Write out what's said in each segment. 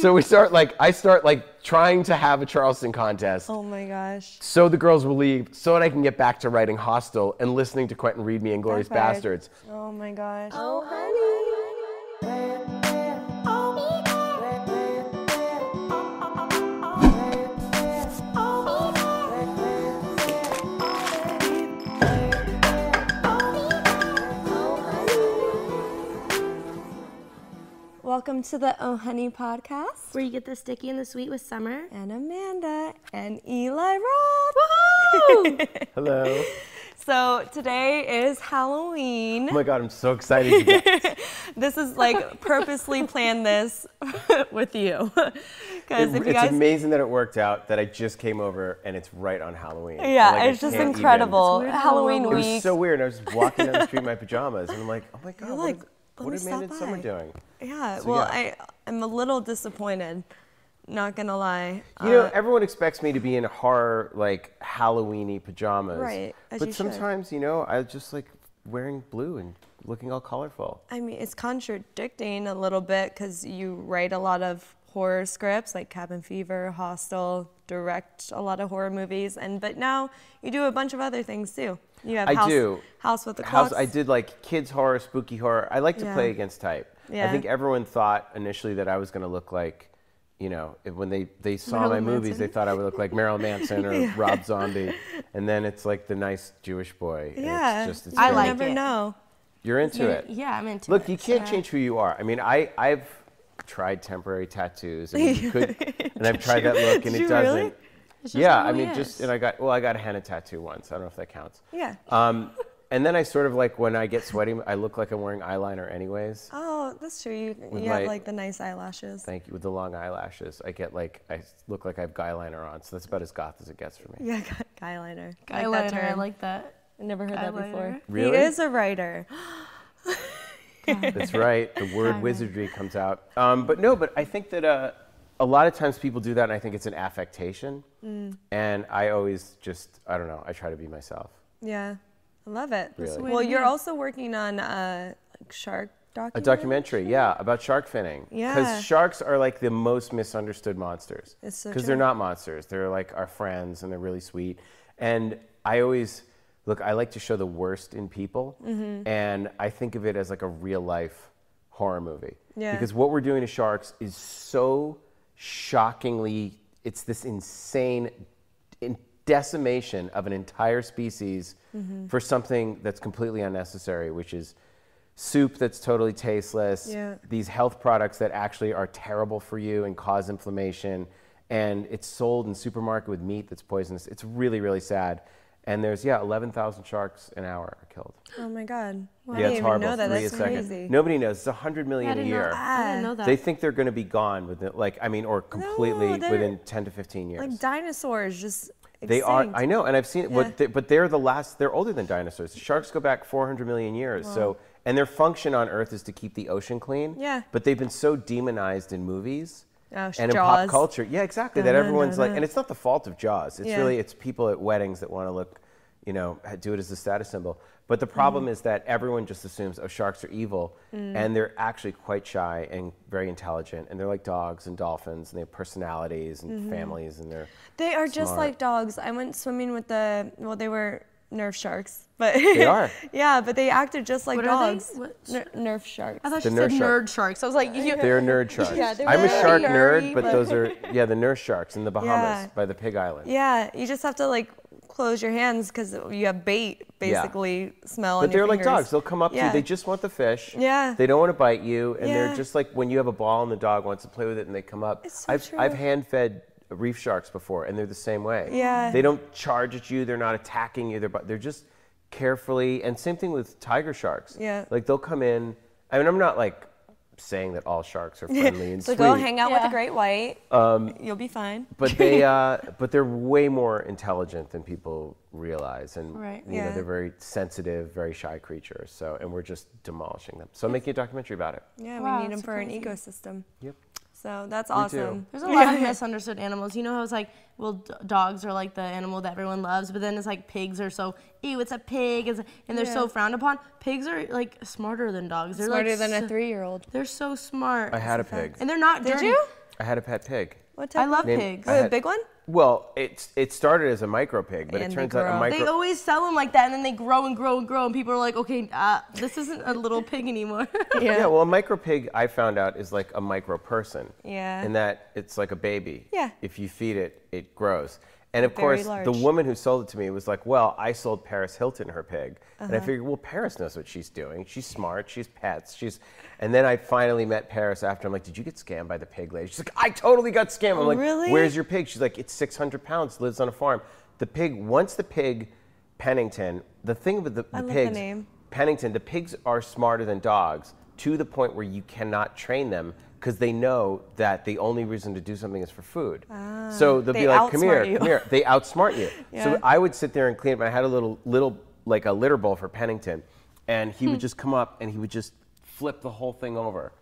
so we start like I start like trying to have a Charleston contest. Oh my gosh. So the girls will leave, so that I can get back to writing Hostel and listening to Quentin read me Inglorious Perfect. Bastards. Oh my gosh. Oh, honey. Welcome to the Oh Honey podcast. Where you get the sticky and the sweet with Sommer. And Amanda and Eli Roth. Woohoo! Hello. So today is Halloween. Oh my god, I'm so excited. You guys. This is like purposely planned this with you. Because It- if you it's guys amazing that it worked out that I just came over and it's right on Halloween. Yeah, Like, I it's just can't even- incredible. weird how Halloween the It was so weird. I was just walking down the street in my pajamas and I'm like, oh my god, You're what, like, is, "Let what is Amanda stop Sommer doing? Yeah, So, well, yeah. I I'm a little disappointed. Not gonna lie. You know, Uh, everyone expects me to be in horror, like Halloweeny pajamas. Right, But you should. sometimes, you know, I just like wearing blue and looking all colorful. I mean, it's contradicting a little bit because you write a lot of horror scripts like Cabin Fever, Hostel, direct a lot of horror movies, and but now you do a bunch of other things too. You have I House, do. House with the House, I did like kids horror, spooky horror. I like to Yeah. play against type. Yeah. I think everyone thought initially that I was going to look like, you know, if- when they, they saw Marilyn my movies, they thought I would look like Marilyn Manson or Rob Zombie. And then it's like the nice Jewish boy. Yeah, It's just, it's I like never it. know. You're into it. Yeah, I'm into Look, it. Look, you can't Yeah. change who you are. I mean, I, I've tried temporary tattoos. I mean, you could, and I've tried that look, and it doesn't. really? It's just Yeah, I he mean, just and I got well, I got a henna tattoo once. I don't know if that counts. Yeah. Um, and then I sort of like when I get sweaty, I look like I'm wearing eyeliner anyways. Oh, that's true. You, With you have like the nice eyelashes. Thank you. With the long eyelashes, I get like I look like I have guy liner on, so that's about as goth as it gets for me. Yeah, guy- guy liner. I like that I like that. I never heard that before. eyeliner. Really? He is a writer. That's right. The word wizardry comes out. Um, but no, but I think that uh, a lot of times people do that, and I think it's an affectation. Mm. And I always just, I don't know, I try to be myself. Yeah, I love it. Really? That's the way Well, you're also working on uh, like shark A documentary. documentary, yeah, about shark finning. Yeah. Because sharks are like the most misunderstood monsters. It's so Because they're not monsters. They're like our friends and they're really sweet. And I always, look, I like to show the worst in people. Mm-hmm. And I think of it as like a real life horror movie. Yeah. Because what we're doing to sharks is so shockingly, it's this insane decimation of an entire species Mm-hmm. for something that's completely unnecessary, which is soup that's totally tasteless, Yeah. these health products that actually are terrible for you and cause inflammation, and it's sold in supermarket with meat that's poisonous. It's really, really sad. And there's yeah, 11,000 sharks an hour are killed. Oh my God. I yeah, didn't it's even horrible. know that. Three That's a second. crazy. Nobody knows. It's 100 I million a didn't, know, year. I didn't know that. They think they're going to be gone within, like, I mean, or completely they're- within 10 to 15 years. Like dinosaurs, just They are. I know, and I've seen it. Yeah. But, they, but they're the last. They're older than dinosaurs. Sharks go back 400 million years. So, and their function on Earth is to keep the ocean clean. Yeah. But they've been so demonized in movies Oh, and in pop culture. Yeah, exactly. That everyone's like, and it's not the fault of Jaws. It's Yeah. really it's people at weddings that want to look, you know, do it as a status symbol. But the problem Mm. is that everyone just assumes, oh, sharks are evil, and they're actually quite shy and very intelligent, and they're like dogs and dolphins, and they have personalities and Mm-hmm. families, and they're They are just like dogs. I went swimming with the well, they were Nerf sharks, but They are. yeah, but they acted just like What are they? dogs. What Ner- Nerf sharks. I thought The you nerd said shark. nerd sharks. I was like, you, They're nerd sharks. Yeah, they're I'm a shark nerdy, nerd, but, but- those are yeah the nurse sharks in the Bahamas Yeah. by the Pig Island. Yeah, you just have to like close your hands because you have bait Yeah. basically smell. But on they're like dogs. They'll come up to you. They just want the fish. Yeah. They don't want to bite you, and Yeah. they're just like when you have a ball and the dog wants to play with it, and they come up. It's so I've true. I've hand fed reef sharks before, and they're the same way. Yeah. They don't charge at you. They're not attacking you. They're bu- they're just carefully. And same thing with tiger sharks. Yeah. Like they'll come in. I mean, I'm not like saying that all sharks are friendly and so sweet. go hang out with a great white. Um, You'll be fine. but they uh, but they're way more intelligent than people realize and Right. you know Yeah. they're very sensitive very shy creatures so and we're just demolishing them so i'm making a documentary about it Yeah, Wow, we need them that's for an ecosystem. yep So that's awesome. There's a lot of misunderstood animals. You know how it's like, well, d- dogs are like the animal that everyone loves, but then it's like pigs are so, ew, it's a pig, it's a- and they're so frowned upon. Pigs are like smarter than dogs. They're Smarter like than a three-year-old. They're so smart. i had a pig And they're not Did dirty. you? I had a pet pig. What type? I love Name- pigs. I Wait, a big one? Well, it's it started as a micro pig, but And it turns out a micro. They always sell them like that, and then they grow and grow and grow, and people are like, okay, uh, this isn't a little pig anymore. Yeah, well, a micro pig I found out is like a micro person. Yeah. In that it's like a baby. Yeah. If you feed it, it grows. And of Very course, large. the woman who sold it to me was like, "Well, I sold Paris Hilton her pig," and Uh-huh. I figured, well, Paris knows what she's doing. She's smart. She's pets. She's. And then I finally met Paris after. I'm like, "Did you get scammed by the pig lady?" She's like, "I totally got scammed." I'm like, Really? "Where's your pig?" She's like, "It's 600 pounds. Lives on a farm." The pig. Once the pig, Pennington. The thing with the, the I love the pigs. name. Pennington, the pigs are smarter than dogs to the point where you cannot train them because they know that the only reason to do something is for food. so they'll Ah. They be like, "Come here, you." come here." They outsmart you. Yeah. So I would sit there and clean up. I had a little, little like a litter bowl for Pennington, and he Hmm. would just come up and he would just flip the whole thing over,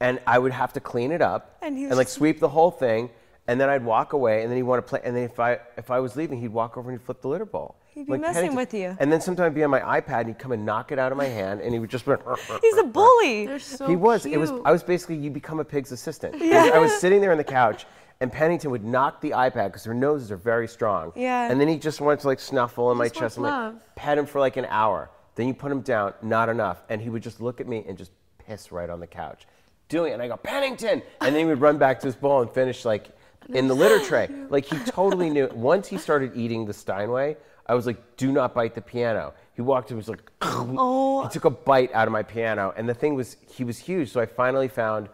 and I would have to clean it up And was like sweep the whole thing. And then I'd walk away, and then he'd want to play. And then if I if I was leaving, he'd walk over and he'd flip the litter bowl. He'd be messing with you. And then sometimes I'd be on my iPad, and he'd come and knock it out of my hand, and he would just. He's a bully. They're so he was. It was. I was basically you become a pig's assistant. Because I was sitting there on the couch, and Pennington would knock the iPad because her noses are very strong. Yeah. And then he just wanted to like snuffle in my chest and like pet him for like an hour. Then you put him down, not enough, and he would just look at me and just piss right on the couch, doing it. And I go Pennington, and then he would run back to his bowl and finish like in the litter tray. Like he totally knew. Once he started eating the Steinway, I was like, do not bite the piano. He walked and was like, Oh. he took a bite out of my piano, and the thing was, he was huge. So I finally found,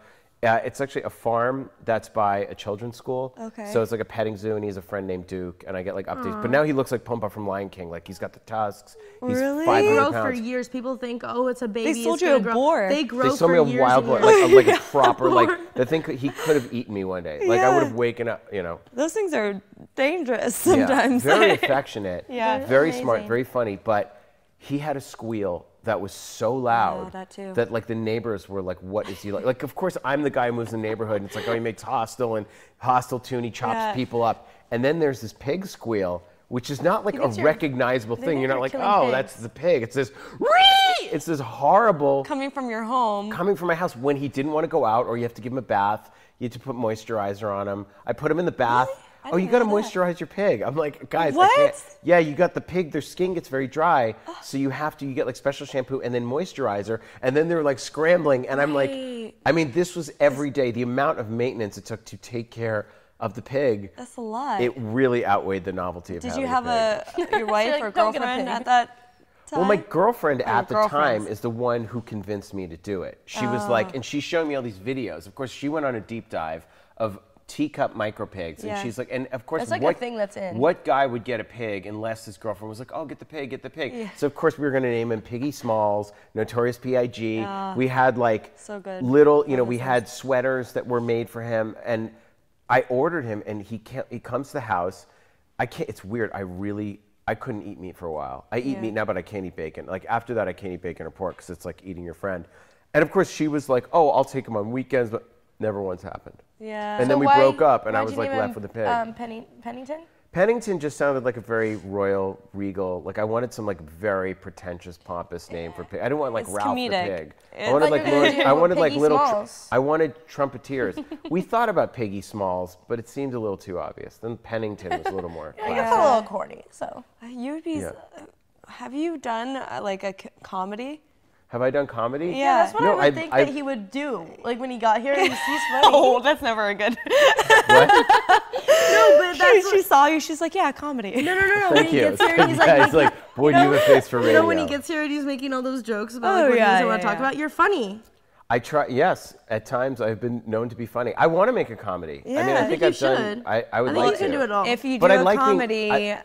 uh, it's actually a farm that's by a children's school. Okay. So it's like a petting zoo, and he has a friend named Duke, and I get like updates. But now he looks like Pumbaa from Lion King. Like he's got the tusks. He's Really? 500 They grow for years. People think, oh, it's a baby. They sold it's you a grow. boar. They grow They sold for me a years wild and boar, years. like a, like a proper, like the thing could- he could have eaten me one day. Like I would have Yeah. waken up, you know. Those things are dangerous sometimes. Yeah, very affectionate. Yeah. They're Very smart, very funny. But he had a squeal that was so loud that too. like the neighbors were like, "What is he like?" Like, of course, I'm the guy who moves in the neighborhood, and it's like, oh, he makes Hostel and Hostel II. He chops Yeah. people up, and then there's this pig squeal. Which is not like a recognizable thing. You're not like, oh, pigs." that's the pig. It's this, "Ree!" it's this horrible Coming from your home. coming from my house when he didn't want to go out, or you have to give him a bath. You have to put moisturizer on him. I put him in the bath. I Oh, you got to know that. moisturize your pig. I'm like, guys, I What? can't. Yeah, you got the pig. Their skin gets very dry, so you have to. You get like special shampoo and then moisturizer, and then they're like scrambling. And I'm like, I mean, this was every day. The amount of maintenance it took to take care of the pig. That's a lot. It really outweighed the novelty of Did having you have pig. a your wife like, or "Don't get a girlfriend at that time? Well, my girlfriend Oh, at the time is the one who convinced me to do it. She was like, oh. and she's showing me all these videos. Of course, she went on a deep dive of teacup micro pigs, and she's like, and of course, That's like a what thing that's in. What guy would get a pig unless his girlfriend was like, oh, get the pig, get the pig. So of course, we were going to name him Piggy Smalls, Notorious P.I.G. Ah. we had like So good. little, you know, we had sweaters that were made for him, and I ordered him, and he can't. He comes to the house. I can't. It's weird. I really. I couldn't eat meat for a while. I eat Yeah. meat now, but I can't eat bacon. Like after that, I can't eat bacon or pork because it's like eating your friend. And of course, she was like, "Oh, I'll take him on weekends," but never once happened. Yeah. And then we why- broke up, and I was like left him, with a pig. Um, Penny, Pennington? Pennington just sounded like a very royal, regal. Like I wanted some like very pretentious, pompous name for pig. I didn't want like It's Ralph comedic. the pig. It's- I wanted I like thought you were little, gonna I do wanted like little. tr- I wanted trumpeters. we thought about Piggy Smalls, but it seemed a little too obvious. Then Pennington was a little more. Like, classy. It's a little corny, so. You'd be. Yeah. Have you done uh, like a c- comedy? Have I done comedy? Yeah. Yeah, that's what No, I would I- think I- that he would do. Like when he got here, he's, he's funny. Oh, that's never a good. What? no, but she, that's she saw you. She's like, yeah, comedy. no, no, no, no. when Thank he you. gets here, he's like, Yeah, he's like, boy, do you have a face for radio. You know, when he gets here and he's making all those jokes about Oh, like, what yeah, he doesn't want to talk about, you're funny. I try. Yes, at times I've been known to be funny. I want to make a comedy. I mean, Yeah, I I think think you I've done. should. I, I would I think like you can to. do it all. If you do But I a like being- comedy, I-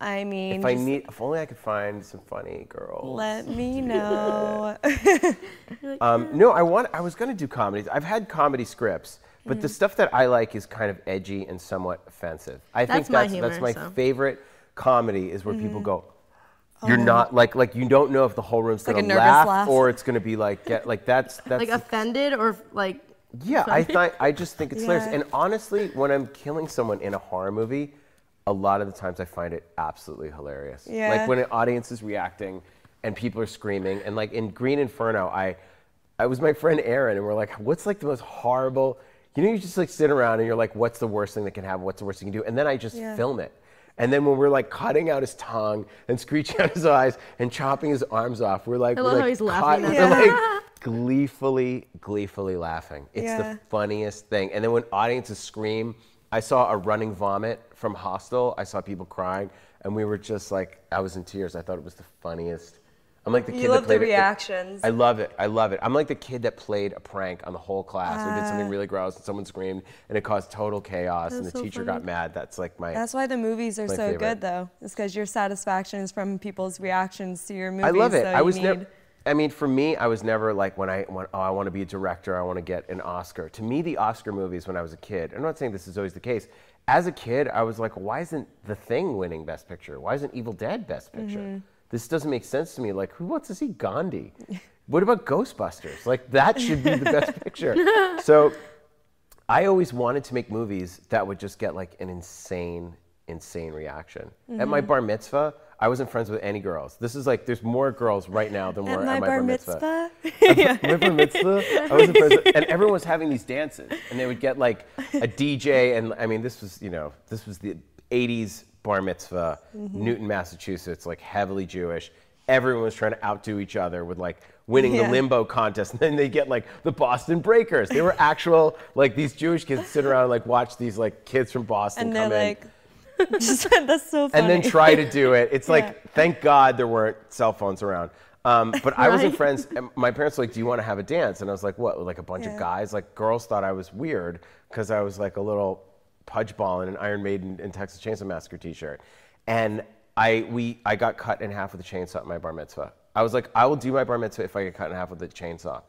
I, mean, If I just need, if only I could find some funny girls. let me know. Um, no, I want. I was going to do comedies. I've had comedy scripts, but Mm. the stuff that I like is kind of edgy and somewhat offensive. I think That's my that's that's my so. Mm-hmm. favorite comedy is where people go. You're not like like you don't know if the whole room's Oh. like gonna a laugh, laugh. or it's gonna be like get like that's that's Like the- offended or like, yeah. I thought I just think it's hilarious. And honestly, when I'm killing someone in a horror movie, a lot of the times I find it absolutely hilarious. Yeah. Like when an audience is reacting and people are screaming, and like in Green Inferno, I, I was my friend Aaron, and we're like, what's like the most horrible You know, you just like sit around and you're like, what's the worst thing that can happen? What's the worst thing you can do? And then I just Yeah. film it. And then when we're like cutting out his tongue and screeching out his eyes and chopping his arms off, we're like, I we're love like how he's laughing caught- at we're like gleefully, gleefully laughing. It's Yeah. the funniest thing. And then when audiences scream, I saw a running vomit from Hostel. I saw people crying, and we were just like, I was in tears. I thought it was the funniest. I'm like the kid You that love the played it- reactions. I love it. I love it. I'm like the kid that played a prank on the whole class We did Ah. something really gross and someone screamed and it caused total chaos and the so teacher funny. got mad. That's like my. That's why the movies are so favorite. good, though. It's because your satisfaction is from people's reactions to your movies. I love it. I was never. I mean, for me, I was never like when I went, oh, I want to be a director. I want to get an Oscar. To me, the Oscar movies when I was a kid. I'm not saying this is always the case. As a kid, I was like, why isn't The Thing winning Best Picture? Why isn't Evil Dead Best Picture? Mm-hmm. This doesn't make sense to me. Like, who wants to see Gandhi? what about Ghostbusters? Like, that should be the Best Picture. So, I always wanted to make movies that would just get like an insane, insane reaction. At my bar mitzvah, I wasn't friends with any girls. This is like there's more girls right now than At were my, at my bar bar mitzvah. my bar mitzvah, I wasn't friends with, and everyone was having these dances, and they would get like a DJ, and I mean, this was you know, this was the '80s bar mitzvah, Mm-hmm. Newton, Massachusetts, like heavily Jewish. Everyone was trying to outdo each other with like winning Yeah. the limbo contest, and then they get like the Boston Breakers. They were actual like these Jewish kids sit around and like watch these like kids from Boston and come in like, just, that's so funny. and then try to do it. It's Yeah. like, thank God there weren't cell phones around. Um, but I was in friends. and My parents were like, "Do you want to have a dance?" And I was like, "What?" Like a bunch Yeah. of guys. Like girls thought I was weird because I was like a little pudge ball in an Iron Maiden and Texas Chainsaw Massacre T-shirt. And I we I got cut in half with a chainsaw at my bar mitzvah. I was like, I will do my bar mitzvah if I get cut in half with a chainsaw.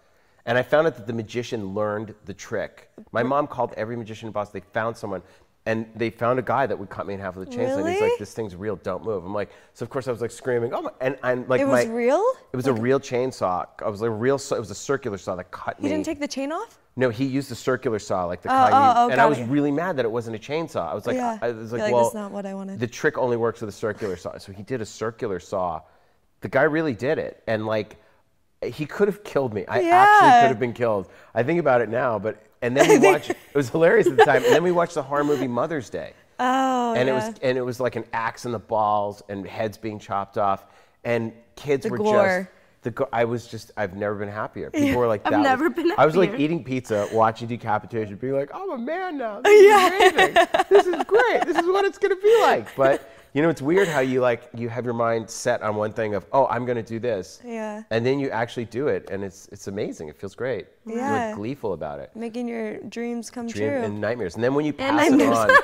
And I found out that the magician learned the trick. My mom called every magician in Boston. They found someone, and they found a guy that would cut me in half with a chainsaw. And he's Really? like, "This thing's real. Don't move." I'm like, so of course I was like screaming, "Oh!" My, and and like It was my, real? It was a real chainsaw. I was like a real. saw- It was a circular saw that cut me. He didn't take the chain off? No, he used a circular saw, like the Oh, kind oh, oh, and I got was it. really mad that it wasn't a chainsaw. I was like, Yeah. I was You're like, like, well, "That's not what I wanted." The trick only works with a circular saw. So he did a circular saw. The guy really did it, and like, he could have killed me. I actually Yeah. could have been killed. I think about it now, but and then we watched. It was hilarious at the time, and then we watched the horror movie Mother's Day Oh, and yeah. it was and it was like an axe in the balls and heads being chopped off and kids The were gore. just the I was just I've never been happier. People were like, I've that was- never been I was like eating pizza, watching decapitation, being like, I'm a man now. This is amazing. This is great. This is what it's gonna be like. But you know, it's weird how you like you have your mind set on one thing of, oh, I'm gonna do this. Yeah. And then you actually do it, and it's it's amazing. It feels great. You're Yeah. like gleeful about it. Making your dreams come Dream true. and nightmares, and then when you pass it nightmares. on.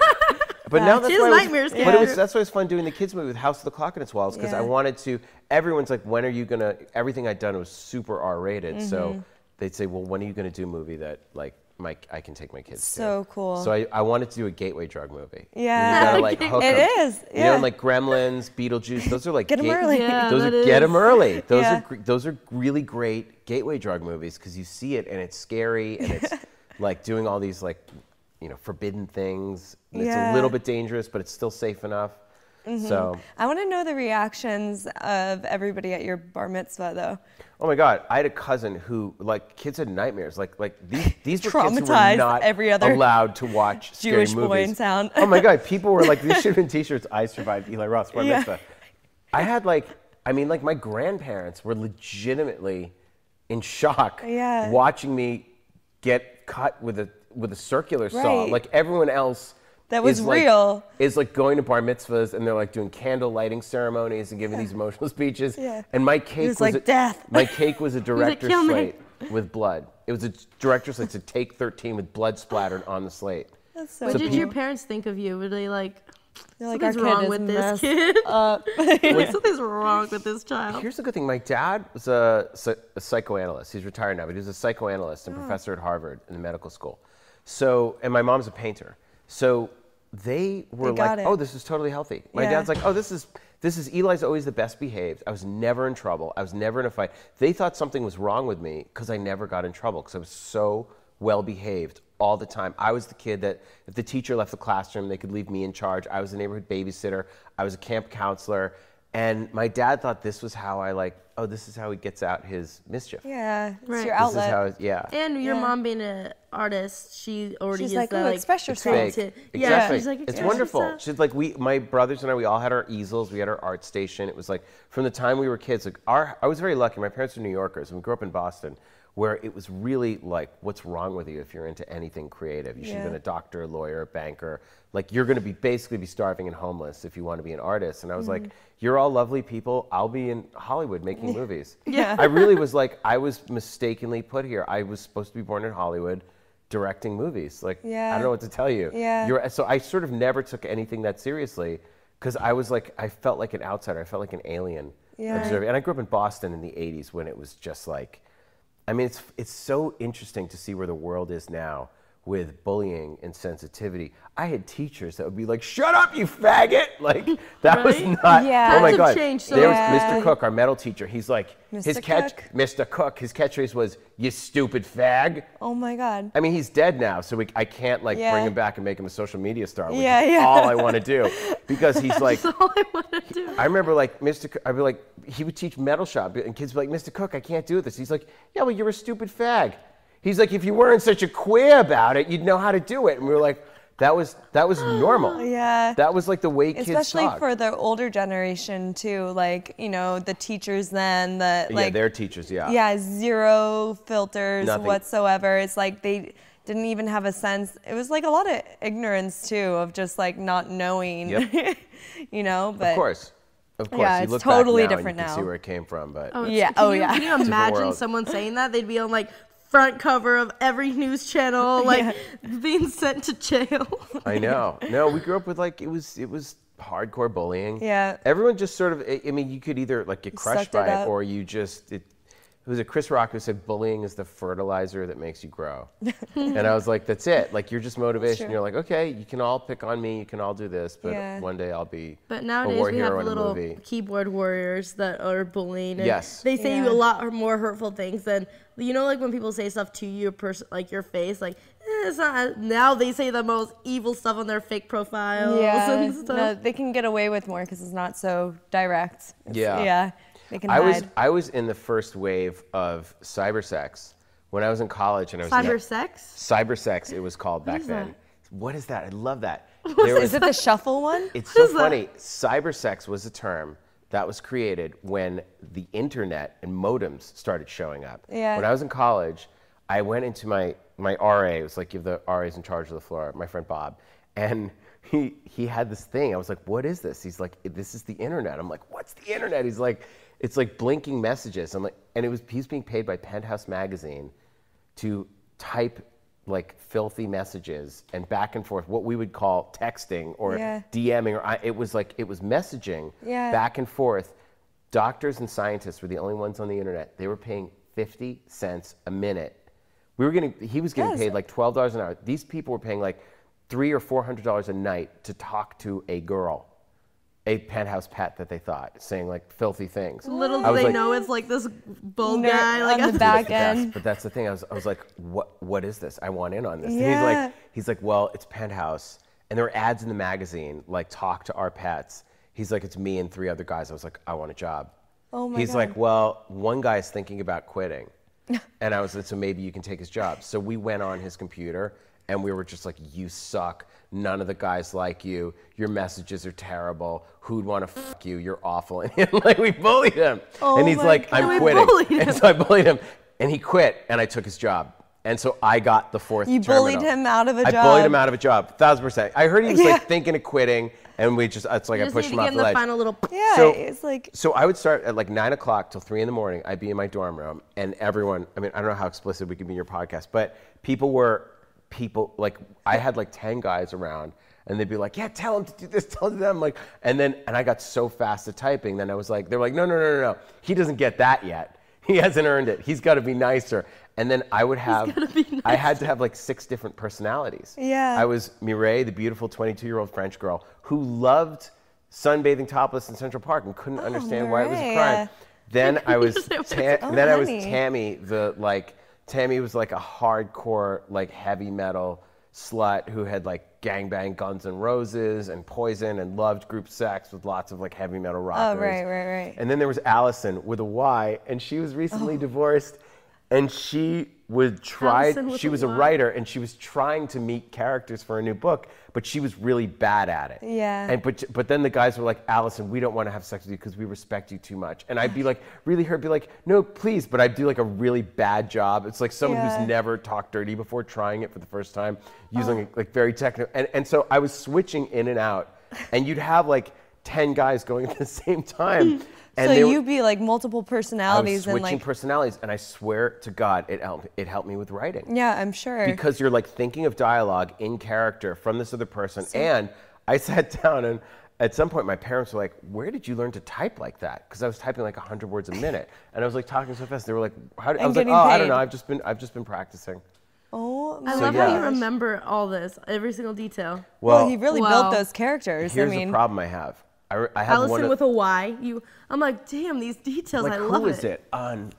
But now that's why I was, But it was, that's why it's fun doing the kids movie with House of the Clock in its Walls because I wanted to. Everyone's like, when are you gonna? Everything I'd done was super R rated, Mm-hmm. so they'd say, well, when are you gonna do a movie that like my I can take my kids So to? cool. So I, I wanted to do a gateway drug movie. Yeah. You gotta like It hook 'em. is, You know, yeah. like Gremlins, Beetlejuice. Those are like Get 'em gate- early. Yeah, those that are get them early. Those Yeah. are those are really great gateway drug movies because you see it and it's scary and it's like doing all these like you know forbidden things. And It's a little bit dangerous, but it's still safe enough. Mm-hmm. So, I want to know the reactions of everybody at your bar mitzvah, though. oh my God, I had a cousin who like kids had nightmares. Like like these these were kids who were not every other allowed to watch scary Jewish boy movies. in town. oh my God, people were like, these should have been T-shirts. I survived Eli Roth's bar Yeah. mitzvah. I had like, I mean, like my grandparents were legitimately in shock Yeah. watching me get cut with a with a circular saw. Like everyone else. That was is, like- real. Is like going to bar mitzvahs and they're like doing candle lighting ceremonies and giving these emotional speeches. Yeah. And my cake was like, a, "Death." My cake was a director's "Kill me." slate with blood. It was a director's slate to take 13 with blood splattered on the slate. That's so, What So did cool. your parents think of you? Were they like, They're like, something's wrong with this kid? like, something's wrong with this child. Here's the good thing. My dad was a, a psychoanalyst. He's retired now, but he was a psychoanalyst Oh. and professor at Harvard in the medical school. So, and my mom's a painter. So they were They like. "Oh, this is totally healthy." My Yeah. dad's like, "Oh, this is this is Eli's always the best behaved. I was never in trouble. I was never in a fight. They thought something was wrong with me because I never got in trouble because I was so well behaved all the time. I was the kid that if the teacher left the classroom, they could leave me in charge. I was a neighborhood babysitter. I was a camp counselor. And my dad thought this was how I like, oh, this is how he gets out his mischief. yeah, it's Right. your This is outlet. how, it- yeah. And your Yeah. mom being an artist. She already She's is like, the, "Ooh, like express It's yourself." fake. to- yeah, exactly. she's like, it's "Express wonderful. yourself." She's like we, my brothers and I, we all had our easels. We had our art station. It was like from the time we were kids. Like our, I was very lucky. My parents were New Yorkers, and we grew up in Boston, where it was really like, what's wrong with you if you're into anything creative? You should have Yeah. been a doctor, lawyer, banker. Like you're going to be basically be starving and homeless if you want to be an artist. And I was like, mm-hmm. you're all lovely people. I'll be in Hollywood making movies. Yeah. I really was like, I was mistakenly put here. I was supposed to be born in Hollywood directing movies. Like, yeah. I don't know what to tell you. Yeah. You're, so I sort of never took anything that seriously because I was like, I felt like an outsider. I felt like an alien Yeah. observing. And I grew up in Boston in the 80s when it was just like, I mean, it's, it's so interesting to see where the world is now with bullying and sensitivity. I had teachers that would be like, "Shut up, you faggot!" Like that was not. Yeah. Oh my Times have god. changed so there was. Mr. Cook, our metal teacher. He's like, his Mr. catch, Cook. Mr. Cook. His catchphrase was, "You stupid fag." Oh my God. I mean, he's dead now, so we, I can't like Yeah. bring him back and make him a social media star, which Yeah, is yeah. all I want to do. Because he's like, That's all I want to do. I remember like Mr. Cook, I'd be like, he would teach metal shop, and kids would be like, Mr. Cook, I can't do this. He's like, yeah, well, you're a stupid fag. He's like, if you weren't such a queer about it, you'd know how to do it. And we were like, that was that was normal. Yeah. That was like the way kids Especially talk. for the older generation too, like you know the teachers then that yeah, like they're teachers. Yeah. yeah zero filters Nothing. whatsoever. It's like they didn't even have a sense. It was like a lot of ignorance too of just like not knowing, Yep. you know. But Of course. Of course. Yeah, you it's totally back now different and you can see where it came from, but Oh, Yeah, Can oh, yeah. Can you imagine someone saying that? They'd be on like front cover of every news channel, like being sent to jail. I know. No, we grew up with like it was it was hardcore bullying. Yeah. Everyone just sort of. I I mean, you could either like get crushed sucked by it, up. or you just. It, it was a Chris Rock who said bullying is the fertilizer that makes you grow, and I was like, that's it. Like you're just motivation. You're like, okay, you can all pick on me, you can all do this, but Yeah. one day I'll be But a nowadays war we have hero in a little movie. keyboard warriors that are bullying. And Yes. They say Yeah. a lot more hurtful things than you know, like when people say stuff to you, person like your face, like eh, it's not. Now they say the most evil stuff on their fake profiles yeah, and stuff. no, they can get away with more because it's not so direct. It's- Yeah. yeah, they can I was. I was in the first wave of cybersex when I was in college, and I was Cyber sex. cybersex. It was called back then. that? What is that? I love that. There was Is it the shuffle one? It's so is that? funny. Cybersex was a term that was created when the internet and modems started showing up. Yeah. When I was in college, I went into my my RA. It was like give the RAs in charge of the floor. My friend Bob, and he he had this thing. I was like, "What is this?" He's like, "This is the internet." I'm like, "What's the internet?" He's like, "It's like blinking messages." I'm like, and it was he's being paid by Penthouse Magazine to type like filthy messages and back and forth what we would call texting or Yeah. DMing or I, it was like it was messaging Yeah. back and forth. Doctors and scientists were the only ones on the internet. They were paying 50 cents a minute. We were getting he was getting Yes. paid like $12 an hour. These people were paying like 3 or 400 dollars a night to talk to a girl. A penthouse pet that they thought saying like filthy things. Little do they like- know it's like this bull Ner- guy, like on the back That's- end. but that's the thing. I was, I was like, what, what is this? I want in on this. And Yeah. he's like, he's like, well, it's Penthouse, and there were ads in the magazine like talk to our pets. He's like, it's me and three other guys. I was like, I want a job. Oh my he's God. like, well, one guy's thinking about quitting, and I was like, so maybe you can take his job. So we went on his computer. And we were just like, you suck. None of the guys like you. Your messages are terrible. Who'd want to fuck you? You're awful. And like we bullied him. Oh and he's like, God. I'm quitting. And so I bullied him, and he quit, and I took his job. And so I got the fourth. You bullied terminal. him out of a I job. I bullied him out of a job, thousand percent. I heard he was Yeah. like thinking of quitting, and we just it's like You I just pushed him to off give the him the ledge. final little. yeah, So- it's like So I would start at like nine o'clock till three in the morning. I'd be in my dorm room, and everyone. I mean, I don't know how explicit we can be in your podcast, but people were people like I had like ten guys around, and they'd be like, "Yeah, tell him to do this, tell him to them." Like, and then and I got so fast at typing, then I was like, they're like, "No, no, no, no, no. He doesn't get that yet. He hasn't earned it. He's got to be nicer." And then I would have, I had to have like six different personalities. Yeah. I was Mireille, the beautiful 22-year-old French girl who loved sunbathing topless in Central Park and couldn't understand why it was a crime. Then I was It was- Ta- Oh, then I was. Tammy, the like Tammy was like a hardcore like heavy metal slut who had like gangbang Guns N' Roses and Poison and loved group sex with lots of like heavy metal rockers. Oh, right, right, right. And then there was Allison with a Y, and she was Oh. recently divorced. And she would try. She was a writer, and she was trying to meet characters for a new book, but she was really bad at it. Yeah. And but but then the guys were like, Allison, we don't want to have sex with you because we respect you too much. And I'd be like, really hurt, be like, no, please. But I'd do like a really bad job. It's like someone Yeah. who's never talked dirty before trying it for the first time, using like very technical. And and so I was switching in and out, and you'd have like ten guys going at the same time. And so you'd be like multiple I was personalities and switching like personalities, and I swear to God, it helped. It helped me with writing yeah, I'm sure. because you're like thinking of dialogue in character from this other person. and I sat down, and at some point, my parents were like, "Where did you learn to type like that?" Because I was typing like 100 words a minute, and I was like talking so fast. They were like, "How?" do-" I was like, getting "Oh, I don't know. I've just been, I've just been practicing." oh, I my love yeah. how you remember all this, every single detail. Well, he really Wow. built those characters. Here's I mean, the problem I have. I, I have one Allison of, with a Y. You, I'm like, damn, these details. like I who love was it. it on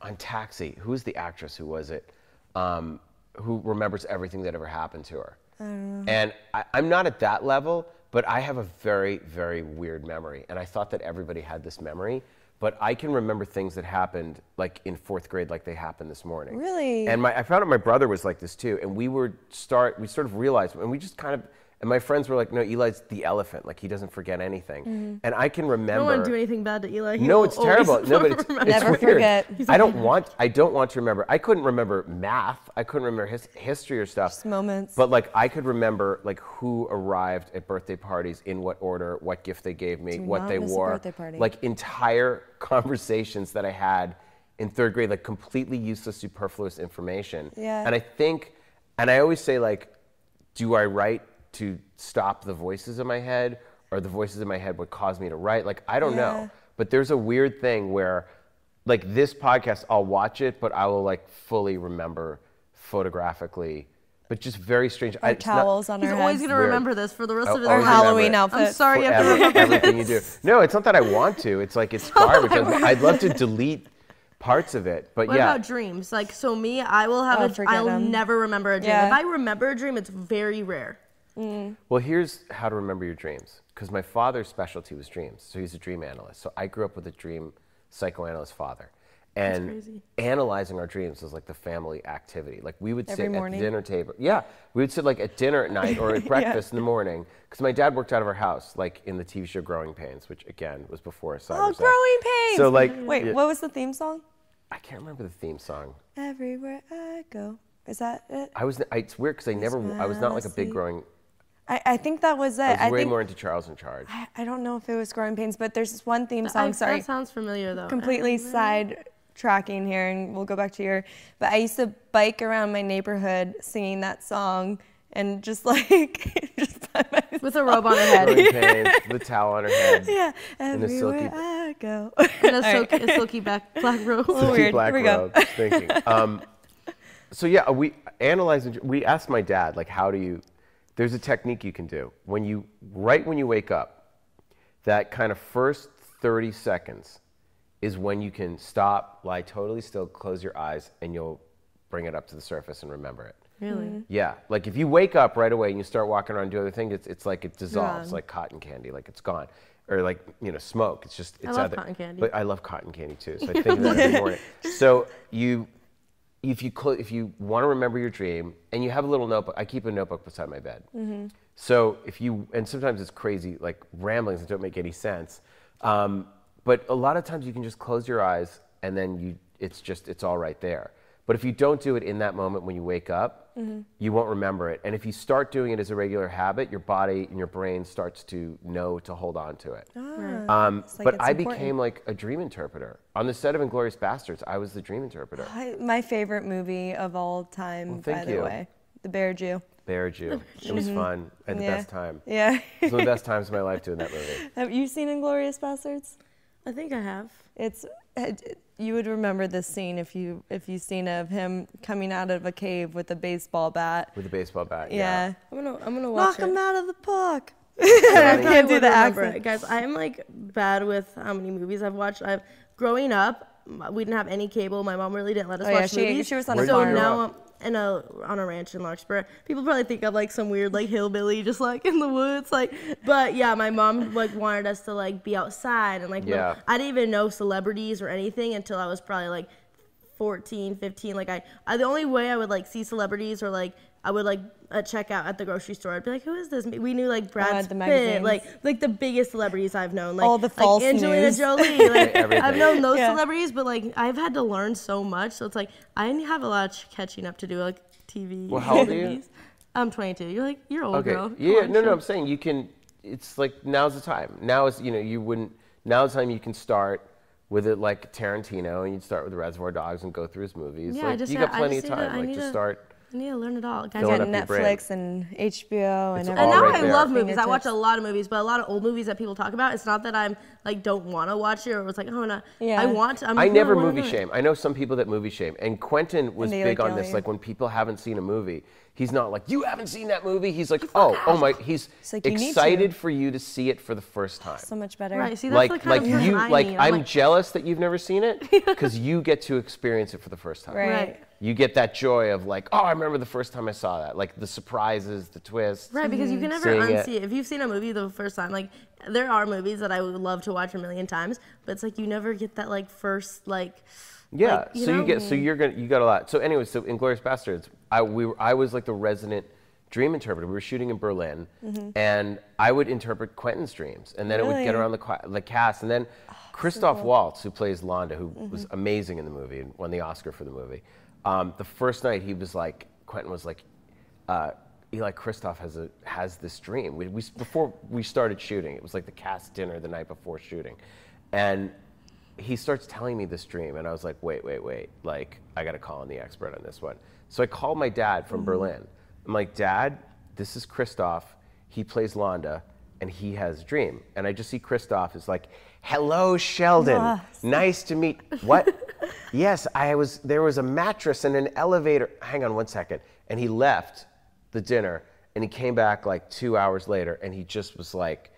on Taxi? Who's the actress? Who was it? Um, who remembers everything that ever happened to her? I know. And I, I'm not at that level, but I have a very very weird memory, and I thought that everybody had this memory. But I can remember things that happened like in fourth grade, like they happened this morning. Really? And my, I found out my brother was like this too, and we were start. We sort of realized, and we just kind of. And my friends were like, "No, Eli's the elephant. Like he doesn't forget anything." Mm-hmm. And I can I remember. don't want to do anything bad to Eli. He No, it's terrible. No, but it's, it's Never weird. forget. I don't want. I don't want to remember. I couldn't remember math. I couldn't remember his, history or stuff. Just moments. But like I could remember like who arrived at birthday parties in what order, what gift they gave me, Do what not they miss a wore. birthday party. Like entire conversations that I had in third grade, like completely useless, superfluous information. Yeah. And I think, and I always say like, do I write to stop the voices in my head, or the voices in my head would cause me to write? Like I don't Yeah. know. But there's a weird thing where, like this podcast, I'll watch it, but I will like fully remember photographically. But just very strange. I- our it's not- towels on He's our always gonna remember this for the rest I'll of his life. Halloween outfit. I'm sorry, you have to Forever, remember everything you do. No, it's not that I want to. It's like it's garbage. I'd love to delete parts of it, but What yeah. about dreams? Like, so me, I will have Oh, a. forget I'll 'em. never remember a dream. Yeah. If I remember a dream, it's very rare. Mm. Well, here's how to remember your dreams. Because my father's specialty was dreams, so he's a dream analyst. So I grew up with a dream psychoanalyst father, and analyzing our dreams was like the family activity. Like we would Every sit morning? at the dinner table. Yeah, we would sit like at dinner at night or at breakfast in the morning. Because my dad worked out of our house, like in the TV show Growing Pains, which again was before Cyber Oh, growing pains. So like, wait, yeah, what was the theme song? I can't remember the theme song. Everywhere I go. Is that it? I was. I, it's weird because I never. I was not like a big growing. I, I think that was it. I was I way think more into Charles in Charge. I, I don't know if it was growing pains, but there's this one theme I- song. Sorry, That sounds familiar though. completely side tracking here, and we'll go back to your. But I used to bike around my neighborhood singing that song, and just like just by. With a robe on her head. Growing Pains, the towel on her head. Yeah, And a silky- everywhere I go. and a All right. silky, a silky back, black robe. Oh, Silky weird. black Here we robe, just thinking. Um, so yeah, we analyzing. We asked my dad, like, how do you? There's a technique you can do when you right when you wake up. That kind of first 30 seconds is when you can stop, lie totally still, close your eyes, and you'll bring it up to the surface and remember it. Really? Mm-hmm. Yeah, like if you wake up right away and you start walking around and do other things, it's, it's like it dissolves, Gone. like cotton candy, like it's gone, or like you know smoke. It's just it's love other. cotton candy. But I love cotton candy too, so I think of that every morning. So you, if you clo- if you want to remember your dream and you have a little notebook, I keep a notebook beside my bed. So if you and sometimes it's crazy like ramblings that don't make any sense, um, but a lot of times you can just close your eyes and then you it's just it's all right there. But if you don't do it in that moment when you wake up, you won't remember it. And if you start doing it as a regular habit, your body and your brain starts to know to hold on to it. Um, like but I important. became like a dream interpreter. On the set of Inglorious Bastards, I was the dream interpreter. I, my favorite movie of all time, Well, by thank the way. The Bear Jew. Bear Jew. It was fun. I had the Yeah. best time. Yeah. It was one of the best times of my life doing that movie. Have you seen Inglorious Bastards? I think I have. It's it, you would remember this scene if you if you seen of him coming out of a cave with a baseball bat. With a baseball bat. Yeah. I'm gonna I'm gonna watch Knock him out of the park. I can't I do would the remember accent. it. Guys, I'm like bad with how many movies I've watched. I've growing up, m- we didn't have any cable. My mom really didn't let us Oh, yeah, watch she- movies. she was on a so farm. now I'm in a on a ranch in Larkspur. People probably think I'm like some weird like hillbilly, just like in the woods. Like, but yeah, my mom like wanted us to like be outside and like. Yeah. I didn't even know celebrities or anything until I was probably like 14, 15. Like I, I the only way I would like see celebrities or like I would like uh, a checkout at the grocery store. I'd be like, who is this? We knew like Brad oh, the Pitt, like like the biggest celebrities I've known, like All the false like Angelina news. Jolie. Like I've known those Yeah. celebrities, but like I've had to learn so much. So it's like I have a lot of ch- catching up to do, like TV. Well, how old are you? I'm 22. You're like you're old Okay. girl. Come Yeah. on, no, no. I'm saying you can. It's like now's the time. Now is you know you wouldn't. Now's the time you can start with it like Tarantino, and you'd start with Reservoir Dogs and go through his movies. Yeah, I like just you got I plenty of just need to- time. I like need just to- start. I need to learn it all, guys. Filling got up your brain. Netflix and HBO and It's And all now right I there. love movies. I watch a lot of movies, but a lot of old movies that people talk about. It's not that I'm like don't want to watch it or it's like oh no. Yeah. I want. To, I'm I like, no, never wanna movie do it. shame. I know some people that movie shame, and Quentin was they, big like, on yell this. you. Like when people haven't seen a movie, he's not like you haven't seen that movie. He's like, oh, oh my, he's like, "You need to." excited for you to see it for the first time. so much better. Right. See, that's like the kind like of person you I like need. I'm like, jealous that you've never seen it because you get to experience it for the first time. Right. Right. You get that joy of like, oh, I remember the first time I saw that. Like the surprises, the twists. Right, because you can mm-hmm. never Seeing it. unsee it. If you've seen a movie the first time, like there are movies that I would love to watch a million times, but it's like you never get that like first like. Yeah. like, you so know? you get so you're gonna you got a lot. So anyway, so Inglorious Bastards, I we were, I was like the resident dream interpreter. We were shooting in Berlin, mm-hmm. and I would interpret Quentin's dreams, and then it would get around the qua- the cast, and then oh, Christoph Waltz, who plays Landa, who was mm-hmm. amazing in the movie and won the Oscar for the movie. Um, the first night he was like Quentin was like. Uh, Eli Christoph has a has this dream. We, we before we started shooting, it was like the cast dinner the night before shooting, and he starts telling me this dream, and I was like, wait, wait, wait. Like, I got to call in the expert on this one. So I called my dad from Berlin. I'm like, Dad, this is Christoph. He plays Landa, and he has a dream. And I just see Christoph is like, hello, Sheldon. Nice to meet. What? yes, I was. There was a mattress and an elevator. Hang on one second. And he left the dinner, and he came back like two hours later, and he just was like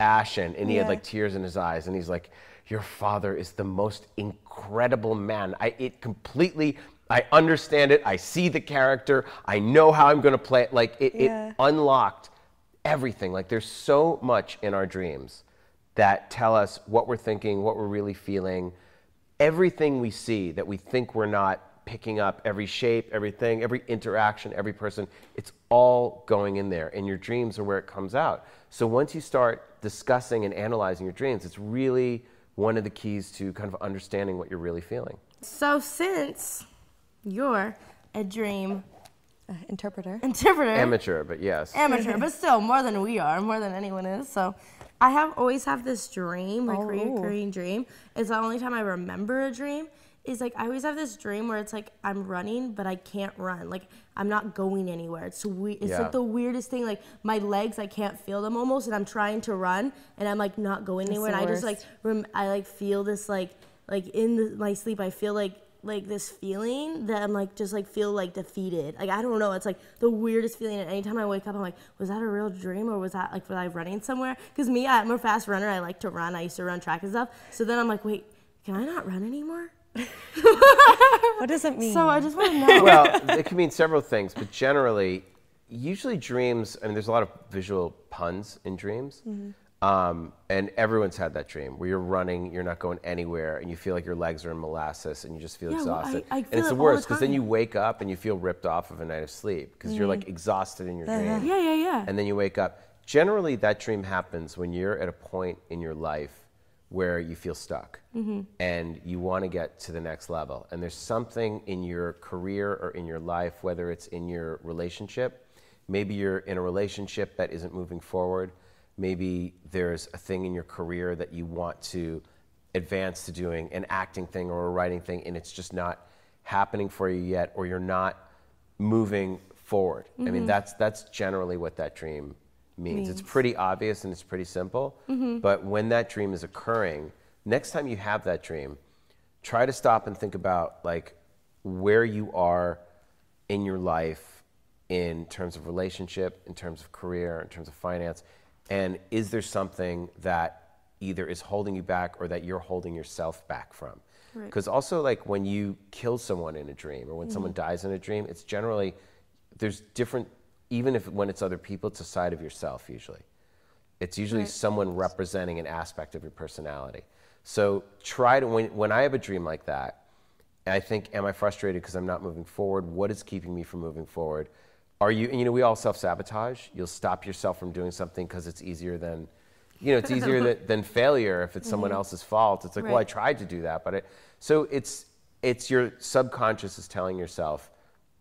ashen and he had like tears in his eyes and he's like your father is the most incredible man i it completely i understand it i see the character i know how i'm going to play it like it, Yeah. it unlocked everything like there's so much in our dreams that tell us what we're thinking what we're really feeling everything we see that we think we're not picking up every shape everything every interaction every person it's all going in there and your dreams are where it comes out so once you start discussing and analyzing your dreams it's really one of the keys to kind of understanding what you're really feeling So since you're a dream Uh, interpreter. interpreter, amateur but yes amateur, but still more than we are, more than anyone is. So I have always have this dream, like Oh. recurring dream. It's the only time I remember a dream. Is like I always have this dream where it's like I'm running, but I can't run. Like I'm not going anywhere. It's we- It's Yeah. like the weirdest thing. Like my legs, I can't feel them almost, and I'm trying to run, and I'm like not going anywhere. and I just like rem- I like feel this like like in the, my sleep. I feel like like this feeling that I'm like just like feel like defeated. Like I don't know. It's like the weirdest feeling. And anytime I wake up, I'm like, was that a real dream or was that like was I running somewhere? Because me, I'm a fast runner. I like to run. I used to run track and stuff. So then I'm like, wait, can I not run anymore? What does it mean? So I just want to know. well, it can mean several things, but generally, usually dreams. I mean, there's a lot of visual puns in dreams, mm-hmm. Um, and everyone's had that dream where you're running, you're not going anywhere, and you feel like your legs are in molasses, and you just feel Yeah, well, I- exhausted. I and it's it the worst because then you wake up and you feel ripped off of a night of sleep because you're like mm-hmm. exhausted in your uh-huh. dream yeah, yeah, yeah. and then you wake up. Generally, that dream happens when you're at a point in your life where you feel stuck mm-hmm. and you want to get to the next level. And there's something in your career or in your life, whether it's in your relationship, maybe you're in a relationship that isn't moving forward. Maybe there's a thing in your career that you want to advance to doing an acting thing or a writing thing, and it's just not happening for you yet, or you're not moving forward. I mean, mm-hmm. that's that's generally what that dream means. It's pretty obvious and it's pretty simple. Mm-hmm. But when that dream is occurring, next time you have that dream, try to stop and think about like where you are in your life in terms of relationship, in terms of career, in terms of finance, and is there something that either is holding you back or that you're holding yourself back from? Because also, like when you kill someone in a dream or when mm-hmm. someone dies in a dream, it's generally there's different. Even if when it's other people, it's a side of yourself usually. It's usually someone representing an aspect of your personality. So try to when when I have a dream like that, I think, am I frustrated because I'm not moving forward? What is keeping me from moving forward? Are you, you know, we all self sabotage. You'll stop yourself from doing something because it's easier than, you know, it's easier than, than failure if it's someone mm-hmm. else's fault. It's like, well, I tried to do that, but it, so it's, it's your subconscious is telling yourself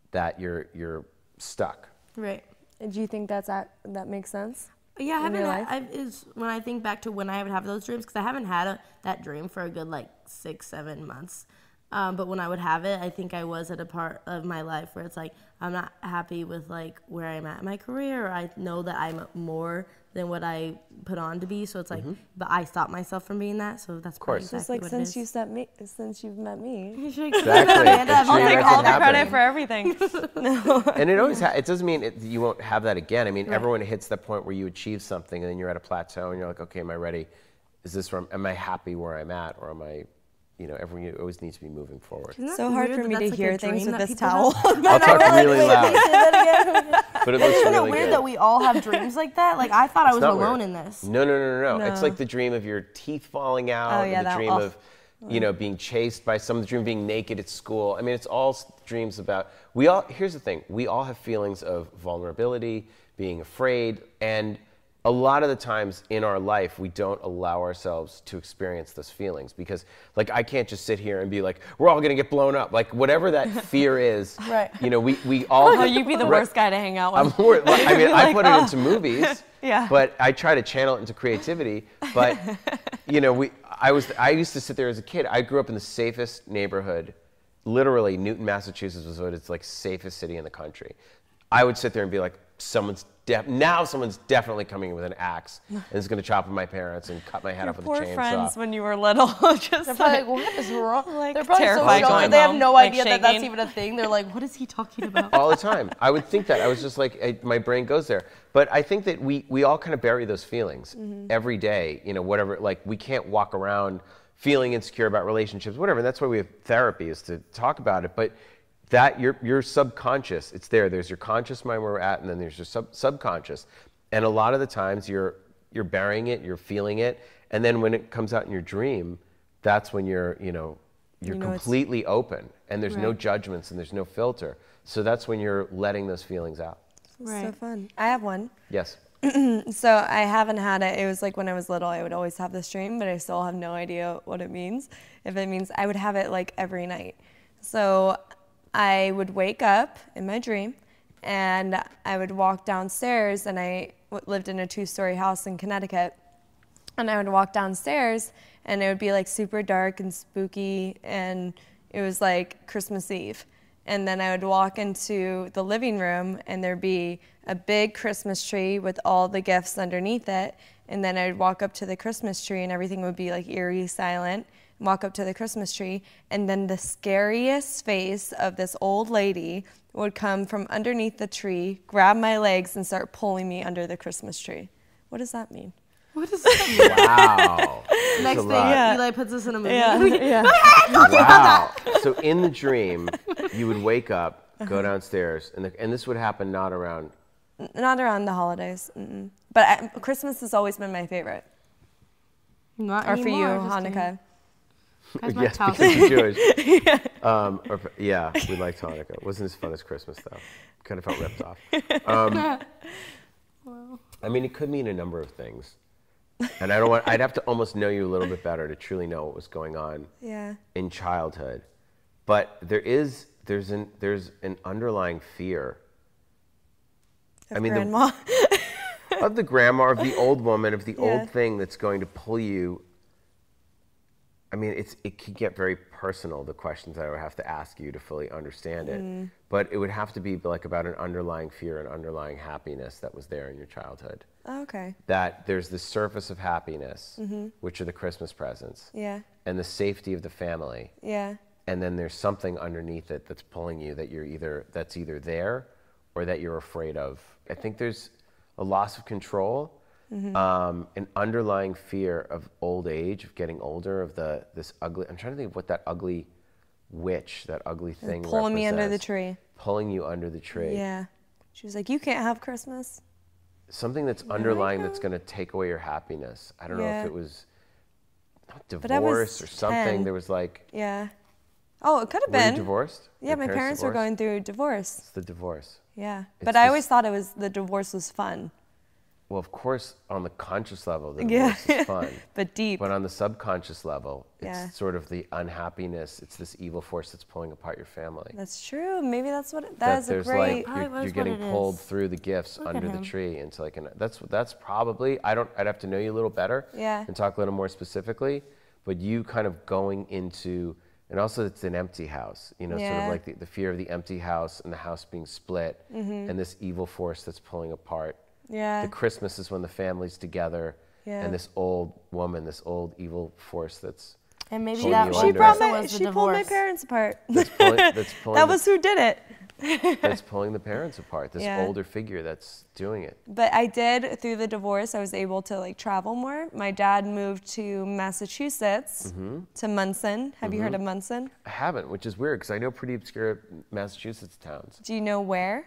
that you're, you're stuck. Right. Do you think that's that, that makes sense? Yeah, I in haven't. your? I've, is when I think back to when I would have those dreams because I haven't had a, that dream for a good like six, seven months. Um, but when I would have it, I think I was at a part of my life where it's like I'm not happy with like where I'm at in my career. Or I know that I'm more than what I put on to be. So it's like, but I stopped myself from being that. So that's of course. Just exactly like what since it you is. set me, since you've met me. Exactly. Amanda, It's I'll take all the happening. for everything. no. and it always ha- it doesn't mean it, you won't have that again. I mean, everyone hits that point where you achieve something and then you're at a plateau and you're like, okay, am I ready? Is this where I'm, am I happy where I'm at, or am I, you know, everyone always needs to be moving forward. Isn't so hard for me to like, hear things with this towel. I'll talk really loud, Say that again. but it looks Isn't really it weird good. that we all have dreams like that? Like I thought I was alone weird. in this. No, no, no, no, no. It's like the dream of your teeth falling oh, out, Oh, yeah, and the dream oh. of, you know, being chased by some, the dream of being naked at school. I mean, it's all dreams about. We all. Here's the thing: we all have feelings of vulnerability, being afraid, and a lot of the times in our life we don't allow ourselves to experience those feelings because, like, I can't just sit here and be like, "We're all gonna get blown up." Like, whatever that fear is, Right. You know, we we all. Oh, you'd be the Right. worst guy to hang out I'm with. more, I mean, I Like, put it oh. into movies, Yeah. but I try to channel it into creativity. But you know, we, I was, I used to sit there as a kid. I grew up in the safest neighborhood, literally Newton, Massachusetts was what it's like safest city in the country. I would sit there and be like, someone's def- now someone's definitely coming in with an axe and is going to chop at my parents and cut my head Your off with a chainsaw. Poor friends when you were little, just They're like, probably like, what is wrong? like, They're probably so terrified shocked that they have no like, idea that that's even a thing. They're like, what is he talking about? all the time. I would think that. I was just like, I, my brain goes there. But I think that we, we all kind of bury those feelings mm-hmm. every day, you know, whatever. Like, we can't walk around feeling insecure about relationships, whatever. And that's why we have therapy, is to talk about it. But that, your, your subconscious, it's there. There's your conscious mind where we're at, and then there's your sub, subconscious. And a lot of the times you're, you're burying it, you're feeling it. And then when it comes out in your dream, that's when you're, you know, you're You know completely open and there's no judgments and there's no filter. So that's when you're letting those feelings out. so fun. I have one. Yes. So I haven't had it. It was like when I was little, I would always have this dream, but I still have no idea what it means. If it means I would have it like every night. So I would wake up in my dream and I would walk downstairs and I lived in a two-story house in Connecticut. And I would walk downstairs and it would be like super dark and spooky and it was like Christmas Eve. And then I would walk into the living room and there'd be a big Christmas tree with all the gifts underneath it. And then I'd walk up to the Christmas tree and everything would be like eerie silent. Walk up to the Christmas tree and then the scariest face of this old lady would come from underneath the tree, grab my legs and start pulling me under the Christmas tree. What does that mean? What does that? Mean? Wow. Next thing. Yeah. Eli puts us in a movie. yeah. Wow. so in the dream, you would wake up, go uh-huh. downstairs, and, the, and this would happen not around. Not around the holidays, mm-mm. but I, Christmas has always been my favorite. Not Or for you, anymore, kidding. Hanukkah. Guys, my yes, house because you're Jewish. um, or, yeah, we liked Hanukkah. It wasn't as fun as Christmas, though. Kind of felt ripped off. Um, I mean, it could mean a number of things. And I don't want, I'd have to almost know you a little bit better to truly know what was going on. Yeah. in childhood, but there is there's an there's an underlying fear Of I mean, the- grandma. of the grandma, of the old woman, of the Yeah. old thing that's going to pull you. I mean, it's it could get very personal. The questions that I would have to ask you to fully understand it, Mm. but it would have to be like about an underlying fear, an underlying happiness that was there in your childhood. Oh, okay. That there's the surface of happiness, Mm-hmm. which are the Christmas presents, Yeah. and the safety of the family, Yeah. and then there's something underneath it that's pulling you that you're either that's either there or that you're afraid of i think there's a loss of control um, an underlying fear of old age of getting older of the this ugly i'm trying to think of what that ugly witch that ugly thing Pulling me under the tree. pulling you under the tree Yeah. She was like, "You can't have Christmas." something that's underlying that's going to take away your happiness i don't know if it was not divorce or something 10. there was like Yeah. Oh, it could have been. divorced? Yeah, Your my parents were going through divorce. It's the divorce. Yeah, It's but I always thought it was the divorce was fun, Well, of course, on the conscious level, the Yeah. divorce is fun. but deep. But on the subconscious level, it's Yeah. sort of the unhappiness. It's this evil force that's pulling apart your family. That's true. Maybe that's what. that That is a great. like Probably you're, you're getting pulled is. through the gifts Look under the tree into like an that's that's probably I don't I'd have to know you a little better Yeah. and talk a little more specifically, but you kind of going into and also it's an empty house, you know, sort of like the, the fear of the empty house and the house being split mm-hmm. and this evil force that's pulling apart. Mm-hmm. yeah. The Christmas is when the family's together Yeah. and this old woman, this old evil force that's And maybe She- that you she under brought my. was the She pulled my parents apart. that's pulling, that's pulling that the- was who did it. that's pulling the parents apart. This Yeah. older figure that's doing it. But I did through the divorce. I was able to like travel more. My dad moved to Massachusetts Mm-hmm. to Monson. Have you heard of Monson? I haven't, which is weird because I know pretty obscure Massachusetts towns. Do you know where?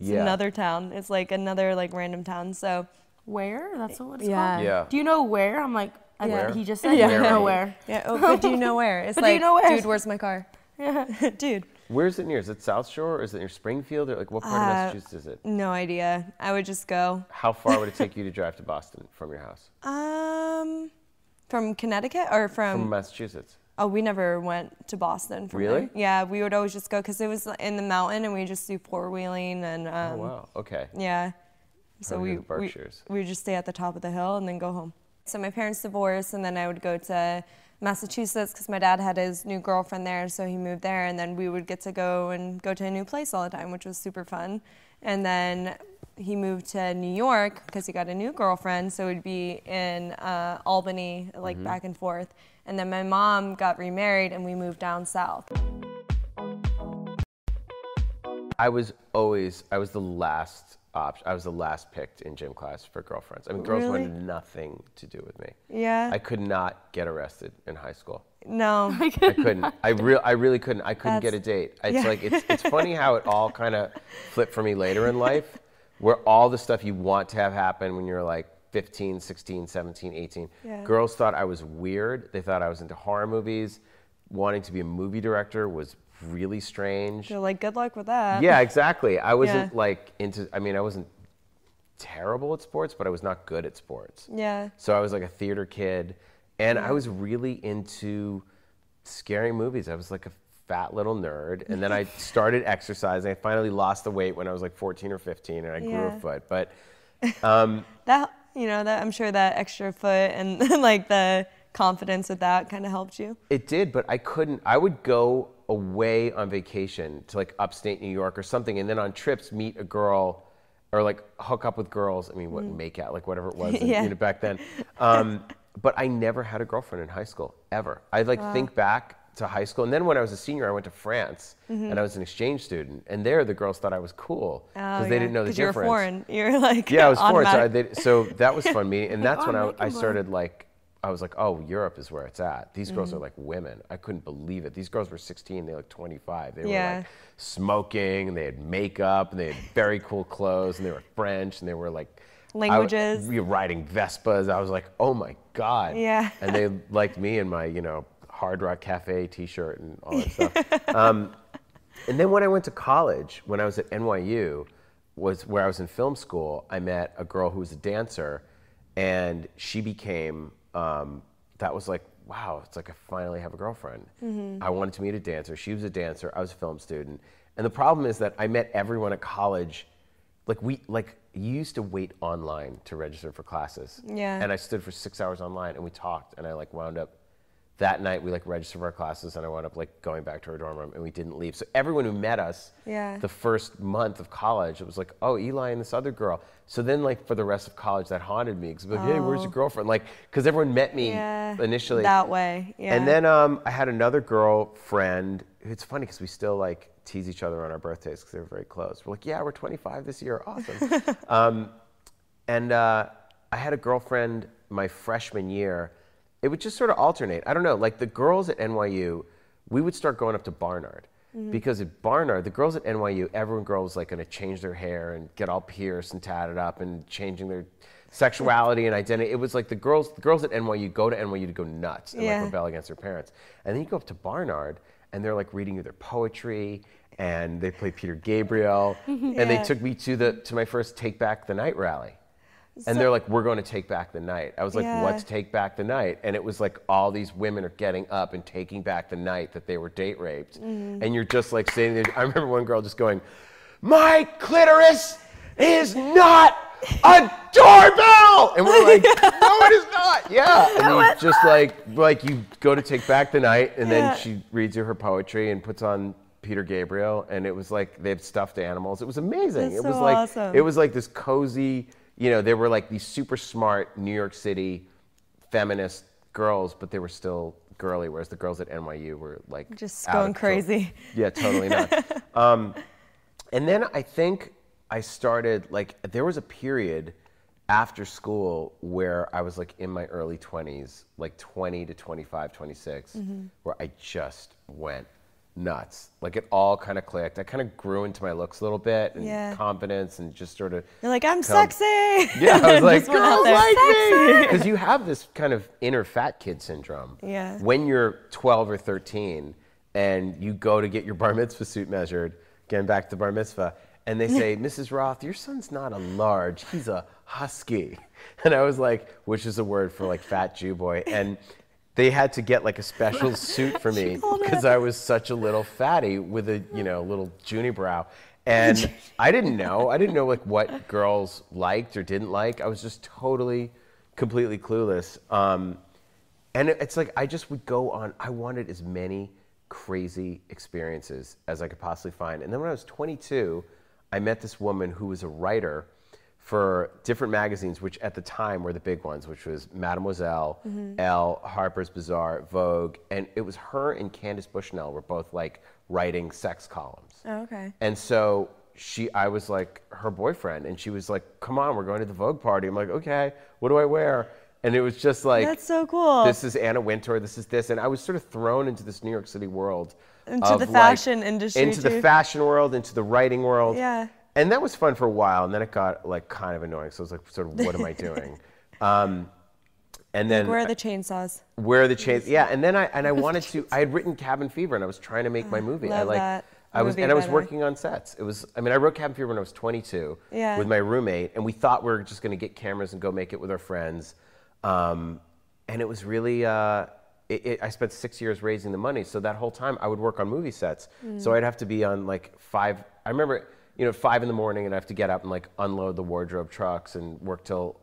It's yeah. another town. It's like another like random town. So where? That's what it's Yeah. called. Yeah. Do you know where? I'm like, I Where? he just said Yeah. you know Where? where. yeah. Oh, but do you know where? It's But do you like, know where? dude, where's my car? Yeah. dude. Where's it near? Is it South Shore or is it near Springfield or like what part of Uh, Massachusetts is it? No idea. I would just go. How far would it take you to drive to Boston from your house? Um, from Connecticut or from? From Massachusetts. Oh, we never went to Boston. From Really? there. Yeah, we would always just go because it was in the mountain and we just do four wheeling and um, Oh wow. Okay. yeah. So we, we we would just stay at the top of the hill and then go home. So my parents divorced and then I would go to Massachusetts because my dad had his new girlfriend there, so he moved there, and then we would get to go and go to a new place all the time, which was super fun. And then he moved to New York because he got a new girlfriend, so we'd be in uh, Albany, like Mm-hmm. back and forth. And then my mom got remarried, and we moved down south. I was always I was the last option. I was the last picked in gym class for girlfriends. I mean, girls Really? wanted nothing to do with me. Yeah. I could not get arrested in high school. no. I couldn't. I real I really couldn't. I couldn't get a date. It's yeah. like it's it's funny how it all kind of flipped for me later in life, where all the stuff you want to have happen when you're like 15, 16, 17, 18. Yeah. Girls thought I was weird. They thought I was into horror movies. Wanting to be a movie director was really strange. They're like, good luck with that. Yeah, exactly. I wasn't Yeah. like into I mean, I wasn't terrible at sports, but I was not good at sports. Yeah. So I was like a theater kid, and I was really into scary movies. I was like a fat little nerd, and then I started exercising. I finally lost the weight when I was like 14 or 15, and I grew a foot. But um, That you know that I'm sure that extra foot and like the confidence with that kind of helped you. it did. But I couldn't. I would go away on vacation to like upstate New York or something, and then on trips meet a girl. Or like hook up with girls. I mean, what make out, like whatever it was Yeah. you know, back then. Um, but I never had a girlfriend in high school ever. I like think back to high school, and then when I was a senior, I went to France, and I was an exchange student, and there the girls thought I was cool because Oh, they yeah. didn't know the 'Cause you were difference. foreign. You're like Yeah, I was foreign, so, I, they, so that was fun. Me, and that's oh, when I, I started like, I was like, oh, Europe is where it's at. These girls Mm-hmm. are like women. I couldn't believe it. These girls were 16, they looked 25. They were like smoking, and they had makeup, and they had very cool clothes, and they were French, and they were like I- Languages. we were riding Vespas. I was like, oh my god. Yeah. And they liked me and my, you know, Hard Rock Cafe T-shirt and all that stuff. Um, and then when I went to college, when I was at NYU, was where I was in film school. I met a girl who was a dancer, and she became. Um, that was like, wow! It's like I finally have a girlfriend. I wanted to meet a dancer. She was a dancer. I was a film student. And the problem is that I met everyone at college. Like we like you used to wait online to register for classes. Yeah. And I stood for six hours online, and we talked, and I like wound up that night we like registered for our classes and I wound up like going back to our dorm room and we didn't leave. So everyone who met us Yeah. the first month of college, it was like, oh, Eli and this other girl. So then like for the rest of college that haunted me because like, hey, where's your girlfriend? Like, because everyone met me Oh. yeah. initially. that way. Yeah. And then um, I had another girlfriend. It's funny because we still like tease each other on our birthdays because they were very close. We're like, yeah, we're 25 this year. Awesome. um, and uh, I had a girlfriend my freshman year. It would just sort of alternate. I don't know. Like the girls at NYU, we would start going up to Barnard. Mm-hmm. because at Barnard, the girls at NYU, everyone was like going to change their hair and get all pierced and tatted up and changing their sexuality and identity. It was like the girls, the girls at NYU go to NYU to go nuts and Yeah. like rebel against their parents. And then you go up to Barnard and they're like reading you their poetry and they play Peter Gabriel. And they took me to the to my first Take Back the Night rally. And they're like, we're going to take back the night. I was like, Yeah. what's take back the night? And it was like all these women are getting up and taking back the night that they were date raped. Mm-hmm. And you're just like sitting there. I remember one girl just going, my clitoris is not a doorbell. And we're like, no, it is not. Yeah. And then you just like, like you go to take back the night and Yeah. then she reads you her poetry and puts on Peter Gabriel. And it was like, they have stuffed animals. It was amazing. That's it was so like, awesome. it was like this cozy, you know, they were like these super smart New York City feminist girls, but they were still girly, whereas the girls at NYU were like Just going crazy. Yeah, totally not. um, and then I think I started like there was a period after school where I was like in my early 20s, like 20 to 25, 26, Mm-hmm. where I just went nuts. Like it all kind of clicked. I kind of grew into my looks a little bit and Yeah. confidence and just sort of You're like, I'm Come- sexy. yeah, I was like, Just went out girls like me. Because you have this kind of inner fat kid syndrome. Yeah. When you're 12 or 13 and you go to get your bar mitzvah suit measured, getting back to bar mitzvah, and they say, Mrs. Roth, your son's not a large, he's a husky. And I was like, which is a word for like fat Jew boy. And they had to get like a special suit for me because I was such a little fatty with a, you know, little junie brow, And I didn't know. I didn't know like what girls liked or didn't like. I was just totally, completely clueless. Um, and it's like I just would go on. I wanted as many crazy experiences as I could possibly find. And then when I was 22, I met this woman who was a writer for different magazines, which at the time were the big ones, which was Mademoiselle, mm-hmm. Elle, Harper's Bazaar, Vogue, and it was her and Candace Bushnell were both like writing sex columns. Oh, okay. And so she, I was like her boyfriend, and she was like, "Come on, we're going to the Vogue party." I'm like, "Okay, what do I wear?" And it was just like, That's so cool. This is Anna Wintour. This is this, and I was sort of thrown into this New York City world, Into the like, fashion industry, into the fashion world, into the writing world. Yeah. And that was fun for a while, and then it got like kind of annoying. So I was like, sort of, what am I doing? Um, and then Where are the chainsaws? where are the chains? Yeah, and then I and I wanted to. I had written Cabin Fever, and I was trying to make my movie. I like. that I was movie, and I was by the way. working on sets. It was. I mean, I wrote Cabin Fever when I was 22 Yeah. with my roommate, and we thought we were just going to get cameras and go make it with our friends. Um, and it was really. Uh, it, it, I spent six years raising the money, so that whole time I would work on movie sets. Mm. So I'd have to be on like five. I remember, you know, five in the morning, and I have to get up and like unload the wardrobe trucks and work till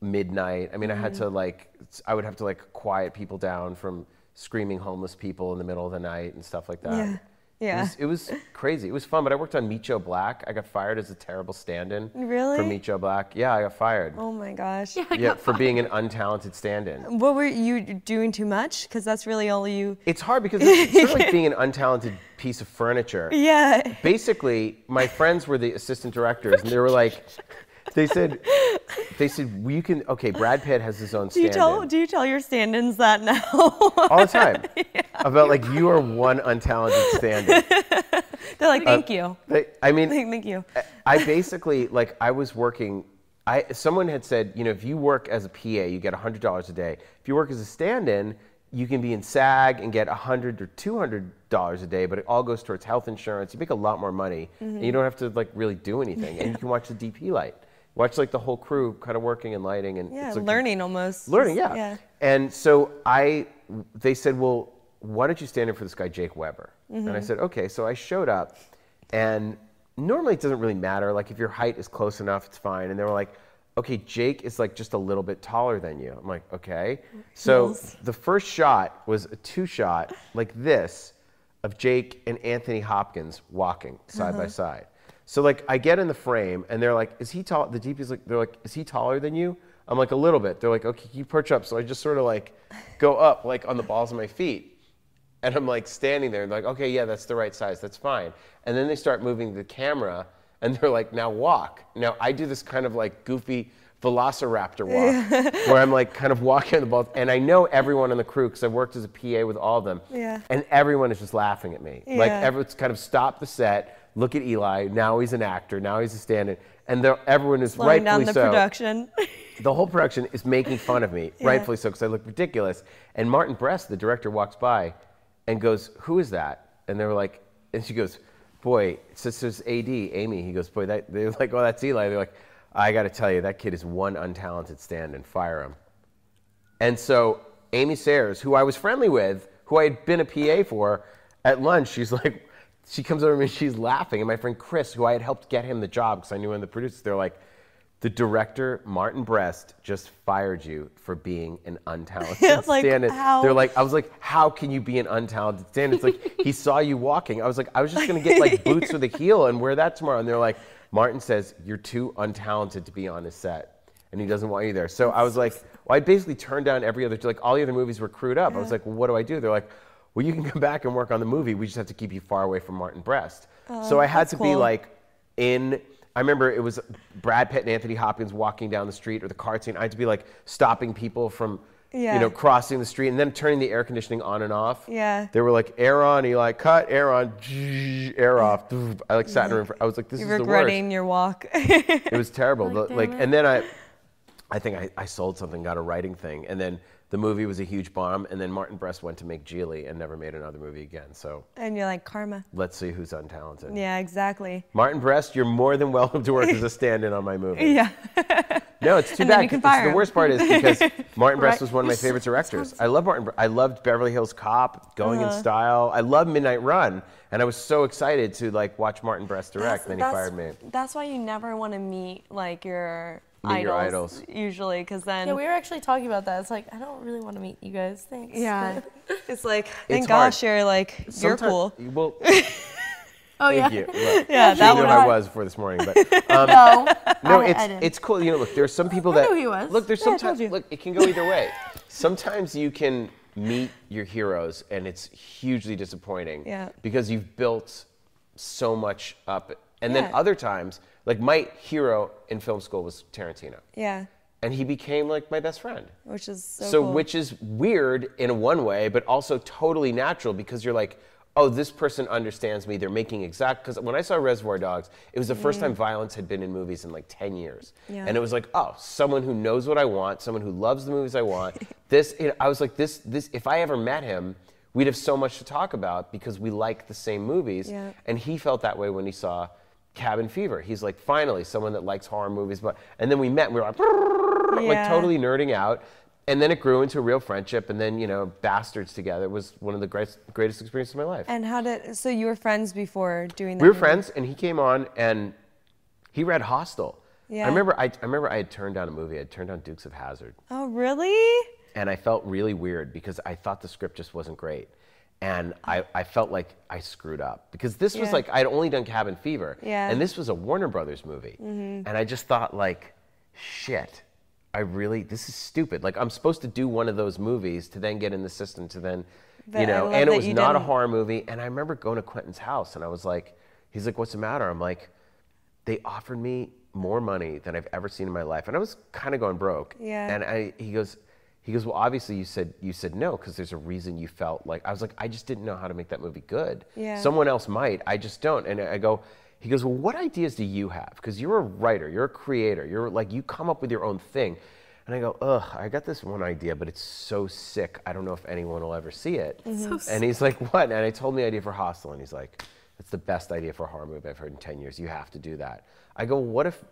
midnight. I mean, I had to mm-hmm. like, I would have to like quiet people down from screaming homeless people in the middle of the night and stuff like that. Yeah. Yeah. It was, it was crazy. It was fun, but I worked on Meet Joe Black. I got fired as a terrible stand-in. Really? For Meet Joe Black. Yeah, I got fired. Oh my gosh. yeah, for being an untalented stand-in. What were you doing too much? Because that's really all you. It's hard because it's sort of like being an untalented piece of furniture. Yeah. basically my friends were the assistant directors and they were like they said they said you can okay brad pitt has his own Do you stand-in tell Do you tell your stand-ins that now? all the time about like you are one untalented stand-in They're like, uh, thank you. They- i mean Thank, thank you. i basically like i was working i someone had said you know if you work as a pa you get $100 a day if you work as a stand-in you can be in SAG and get 100 or $200 a day, but it all goes towards health insurance. You make a lot more money, and mm-hmm. you don't have to like really do anything. And you can watch the DP light, watch like the whole crew kind of working and lighting, and Yeah, it's like learning almost. learning, Just- yeah. And so I, they said, well, why don't you stand in for this guy Jake Weber? And I said, okay. So I showed up, and normally it doesn't really matter. Like if your height is close enough, it's fine. And they were like, okay, Jake is like just a little bit taller than you. I'm like, okay. So the first shot was a two shot like this of Jake and Anthony Hopkins walking side Uh-huh. by side. So like I get in the frame and they're like, is he tall? The DP's like, they're like, is he taller than you? I'm like a little bit. They're like, okay, you perch up. So I just sort of like go up like on the balls of my feet. And I'm like standing there, like, okay, yeah, that's the right size, that's fine. And then they start moving the camera, and they're like, now walk. Now I do this kind of like goofy velociraptor walk where I'm like kind of walking on the ball. And I know everyone on the crew because I've worked as a PA with all of them. Yeah. And everyone is just laughing at me. Like Yeah. everyone's kind of stopped the set, look at Eli. Now he's an actor. Now he's a stand-in. And everyone is Slowing down the so production. the whole production is making fun of me, rightfully so, because I look ridiculous. And Martin Brest, the director, walks by and goes, "Who is that?" And they were like, and she goes, "Boy, just AD, Amy." He goes, "Boy, that." They're like, "Oh, that's Eli." They're like, "I got to tell you, that kid is one untalented stand-in. Fire him." And so Amy Sayers, who I was friendly with, who I had been a PA for, at lunch, she's like, she comes over to me and she's laughing. And my friend Chris, who I had helped get him the job because I knew one of the producers, they're like, the director, Martin Brest, just fired you for being an untalented Like, stand-in. how? They're like, I was like, how can you be an untalented stand-in? It's like, he saw you walking. I was like, I was just going to get like boots with a heel and wear that tomorrow. And they're like, Martin says, you're too untalented to be on his set. And he doesn't want you there. So I was like, well, I basically turned down every other, like all the other movies were crewed up. I was like, well, what do I do? They're like, well, you can come back and work on the movie. We just have to keep you far away from Martin Brest. so oh, I had Oh, that's to be like in, I remember it was Brad Pitt and Anthony Hopkins walking down the street or the car scene. I had to be like stopping people from, yeah. you know, crossing the street and then turning the air conditioning on and off. Yeah. They were like, air on, Eli, cut, air on, air off. I like sat in a room. For, I was like, this You're is the worst regretting your walk. it was terrible. Like, The- like, and then I, I think I, I sold something, got a writing thing, and then the movie was a huge bomb. And then Martin Brest went to make Gigli and never made another movie again. So and you're like, karma. let's see who's untalented. Yeah, exactly. Martin Brest, you're more than welcome to work as a stand-in on my movie. Yeah. No, it's too And bad. you can It's- fire the worst part is because Martin Brest Right. was one of my favorite directors. I love Martin. I loved Beverly Hills Cop, Going Uh-huh. in Style. I love Midnight Run, and I was so excited to like watch Martin Brest direct. then he fired me. That's why you never want to meet like your idols, your idols. usually, because then Yeah, we were actually talking about that. It's like I don't really want to meet you guys. Thanks. yeah, it's like thank It's hard. gosh you're like you're Sometimes- cool. Well, oh thank yeah. you. Look, Yeah, you that knew one. who I was before this morning, but um, No. no, I- it's I didn't. it's cool. You know, look, there's some people I that knew he was. look. There's Yeah, sometimes look. It can go either way. Sometimes you can meet your heroes, and it's hugely disappointing. Yeah. Because you've built so much up, and then other times, like my hero in film school was Tarantino, Yeah, and he became like my best friend. which is so, So, cool. which is weird in one way, but also totally natural because you're like, oh, this person understands me. They're making exact. Because when I saw Reservoir Dogs, it was the first time violence had been in movies in like 10 years. Mm. Yeah. And it was like, oh, someone who knows what I want, someone who loves the movies I want. this, you know, I was like, this, this. If I ever met him, we'd have so much to talk about because we like the same movies. Yeah. And he felt that way when he saw Cabin Fever. He's like, finally, someone that likes horror movies. But and then we met, and we were like, like totally nerding out. And then it grew into a real friendship. And then, you know, Basterds together was one of the greatest, greatest experiences of my life. And how did so you were friends before doing that? we were movie? friends, and he came on and he read Hostel. Yeah. I remember I, I remember I had turned down a movie. I had turned down Dukes of Hazzard. Oh really? and I felt really weird because I thought the script just wasn't great. And I, I felt like I screwed up because this was like I'd only done Cabin Fever, Yeah. and this was a Warner Brothers movie, and I just thought like, shit, I really this is stupid. Like I'm supposed to do one of those movies to then get in the system to then, But you know, and it was not a didn't- horror movie. And I remember going to Quentin's house, and I was like, he's like, what's the matter? I'm like, they offered me more money than I've ever seen in my life, and I was kind of going broke. Yeah. And I, he goes, he goes, well, obviously you said you said no because there's a reason you felt like I was like I just didn't know how to make that movie good. Yeah. Someone else might, I just don't. And I go, he goes, well, what ideas do you have? Because you're a writer, you're a creator, you're like you come up with your own thing. And I go, ugh, I got this one idea, but it's so sick. I don't know if anyone will ever see it. Mm-hmm. and he's like, what? And I told him the idea for Hostel, and he's like, that's the best idea for a horror movie I've heard in 10 years. You have to do that. I go, what if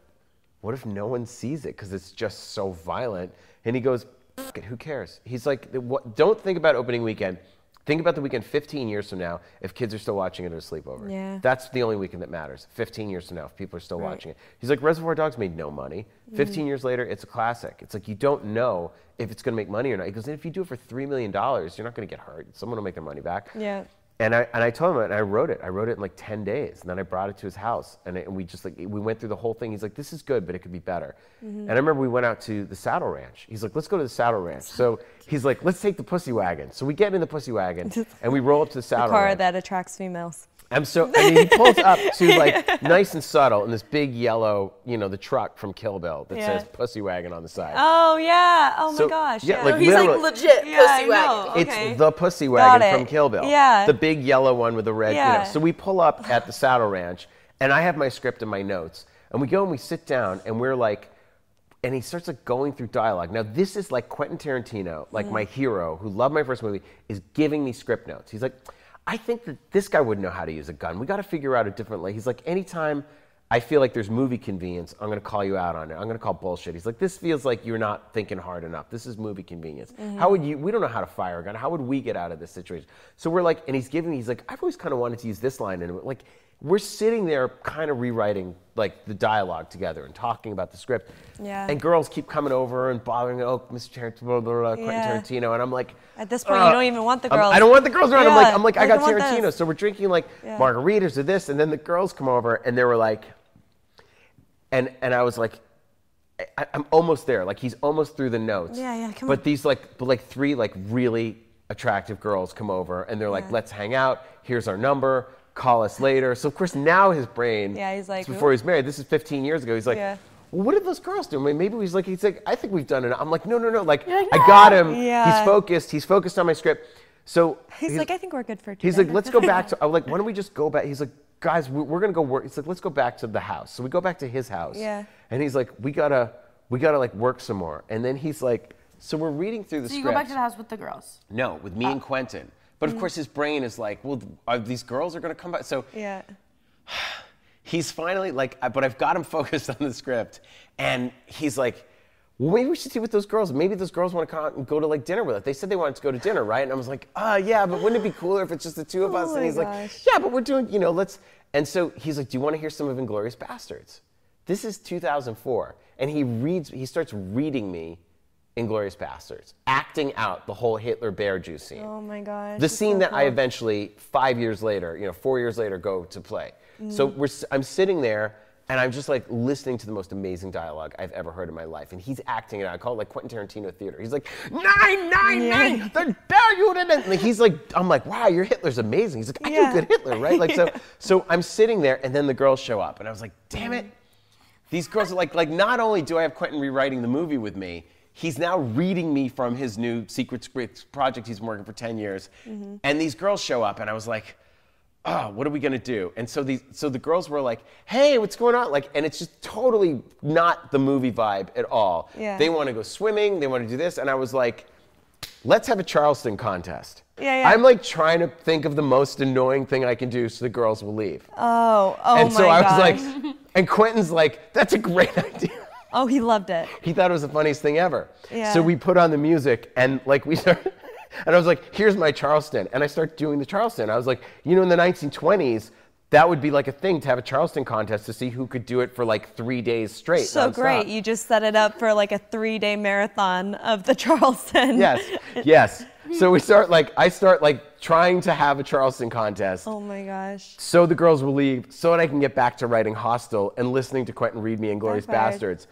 what if no one sees it because it's just so violent? And he goes, "Fuck it, who cares? He's like, what, don't think about opening weekend. Think about the weekend 15 years from now if kids are still watching it at a sleepover. Yeah. That's the only weekend that matters. 15 years from now if people are still Right. watching it. He's like, Reservoir Dogs made no money. Mm-hmm. 15 years later, it's a classic. It's like you don't know if it's going to make money or not. He goes, and if you do it for $3 million, you're not going to get hurt. Someone will make their money back. Yeah. And I, and I told him, and I wrote it. I wrote it in like 10 days. And then I brought it to his house. And, it, and we just like, we went through the whole thing. He's like, this is good, but it could be better. Mm-hmm. And I remember we went out to the Saddle Ranch. He's like, let's go to the Saddle Ranch. So he's like, let's take the Pussy Wagon. So we get in the Pussy Wagon and we roll up to the The Saddle car Ranch. that attracts females. I'm so. I mean, he pulls up to like nice and subtle in this big yellow, you know, the truck from Kill Bill that Yeah. says "Pussy Wagon" on the side. Oh yeah. Oh So, my gosh. yeah, Yeah. like, oh, He's like legit Yeah, I pussy know. wagon. Oh, okay. It's the pussy wagon from Kill Bill. Yeah. The big yellow one with the red. You know. Yeah. So we pull up at the Saddle Ranch, and I have my script and my notes, and we go and we sit down, and we're like, and he starts like going through dialogue. Now this is like Quentin Tarantino, like my mm. hero, who loved my first movie, is giving me script notes. He's like, I think that this guy wouldn't know how to use a gun. We got to figure out a different way. He's like, anytime. I feel like there's movie convenience. I'm going to call you out on it. I'm going to call bullshit. He's like, this feels like you're not thinking hard enough. This is movie convenience. Mm-hmm. How would you? We don't know how to fire a gun. How would we get out of this situation? So we're like, and he's giving me. He's like, I've always kind of wanted to use this line, and like, we're sitting there, kind of rewriting like the dialogue together and talking about the script. Yeah. And girls keep coming over and bothering. Oh, Mr. Tarantino, blah, blah, blah, Quentin Yeah. Tarantino, and I'm like. At this point, "Ugh." you don't uh, even want the I'm- girls. I don't want the girls around. I'm like, I'm like, I like, got Tarantino. this. So we're drinking like Yeah. margaritas or this, and then the girls come over and they were like, and and I was like, I, I'm almost there. Like he's almost through the notes. Yeah, yeah, come But on. these like, but like three like really attractive girls come over and they're like, Yeah. let's hang out. Here's our number. Call us later. So of course now his brain. Yeah, he's like, before he was married. This is 15 years ago. He's like. Yeah. Well, what did those girls do? I mean, maybe he's like, he's like, I think we've done it. I'm like, no, no, no. Like, You're like, I got him. Yeah. He's focused. He's focused on my script. So He's like, I think we're good for. He's like, let's go back to. I'm like, why don't we just go back? He's like, guys, we- we're gonna go work. He's like, let's go back to the house. So we go back to his house. Yeah. And he's like, we gotta, we gotta like work some more. And then he's like, so we're reading through the So you script. go back to the house with the girls. No, with me and oh. Quentin. But of course, his brain is like, well, are these girls are gonna come back? So Yeah. he's finally like, but I've got him focused on the script, and he's like, well, maybe we should see what those girls. Maybe those girls want to come out and go to like dinner with us. They said they wanted to go to dinner, right? And I was like, ah, yeah, but wouldn't it be cooler if it's just the two of us? Oh and he's like, gosh. yeah, but we're doing, you know, let's. And so he's like, do you want to hear some of Inglourious Basterds? This is 2004, and he reads. He starts reading me Inglourious Basterds, acting out the whole Hitler bear juice scene Oh my gosh. the scene so that I eventually five years later, you know, four years later, go to play. So Mm. we're, s- I'm sitting there and I'm just like listening to the most amazing dialogue I've ever heard in my life, and he's acting it out. I call it like Quentin Tarantino theater. He's like nine nine nine, the dare you to and he's like, I'm like, wow, your Hitler's amazing. He's like, I Yeah. do good Hitler, right? Like so, so I'm sitting there, and then the girls show up, and I was like, damn it. These girls are like, like not only do I have Quentin rewriting the movie with me, he's now reading me from his new secret script project he's been working for 10 years. Mm-hmm. And these girls show up, and I was like, oh, what are we gonna do? And so these, so the girls were like, hey, what's going on? Like, and it's just totally not the movie vibe at all. Yeah. They want to go swimming, they want to do this, and I was like, let's have a Charleston contest. Yeah, yeah. I'm like trying to think of the most annoying thing I can do so the girls will leave. Oh, oh and my so I was like, and Quentin's like, that's a great idea. Oh, he loved it. He thought it was the funniest thing ever. Yeah. So we put on the music and like we started, and I was like, here's my Charleston. And I start doing the Charleston. I was like, you know, in the 1920s, that would be like a thing to have a Charleston contest to see who could do it for like three days straight. So nonstop. great. You just set it up for like a three day marathon of the Charleston. Yes, yes. So we start like, I start like trying to have a Charleston contest. Oh my gosh. so the girls will leave so that I can get back to writing Hostel and listening to Quentin read me and Perfect. Basterds.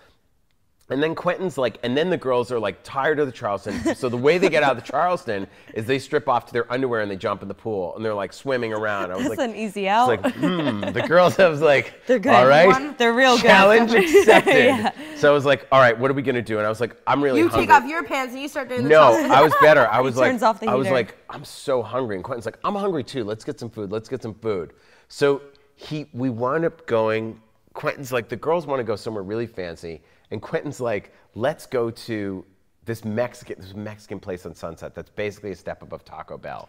And then Quentin's like, and then the girls are like tired of the Charleston. so the way they get out of the Charleston is they strip off to their underwear and they jump in the pool and they're like swimming around. I was That's like, an easy out. it's like, hmm. The girls, I was like, They're good. all right, One- They're real good. challenge accepted. Yeah. So I was like, all right, what are we gonna do? And I was like, I'm really You hungry. take off your pants and you start doing the No, Charleston. I was better. I was like, turns off the I was like, I'm so hungry. And Quentin's like, I'm hungry too. Let's get some food. Let's get some food. So he, we wound up going. Quentin's like, the girls want to go somewhere really fancy, and Quentin's like, let's go to this Mexican, this Mexican place on Sunset that's basically a step above Taco Bell.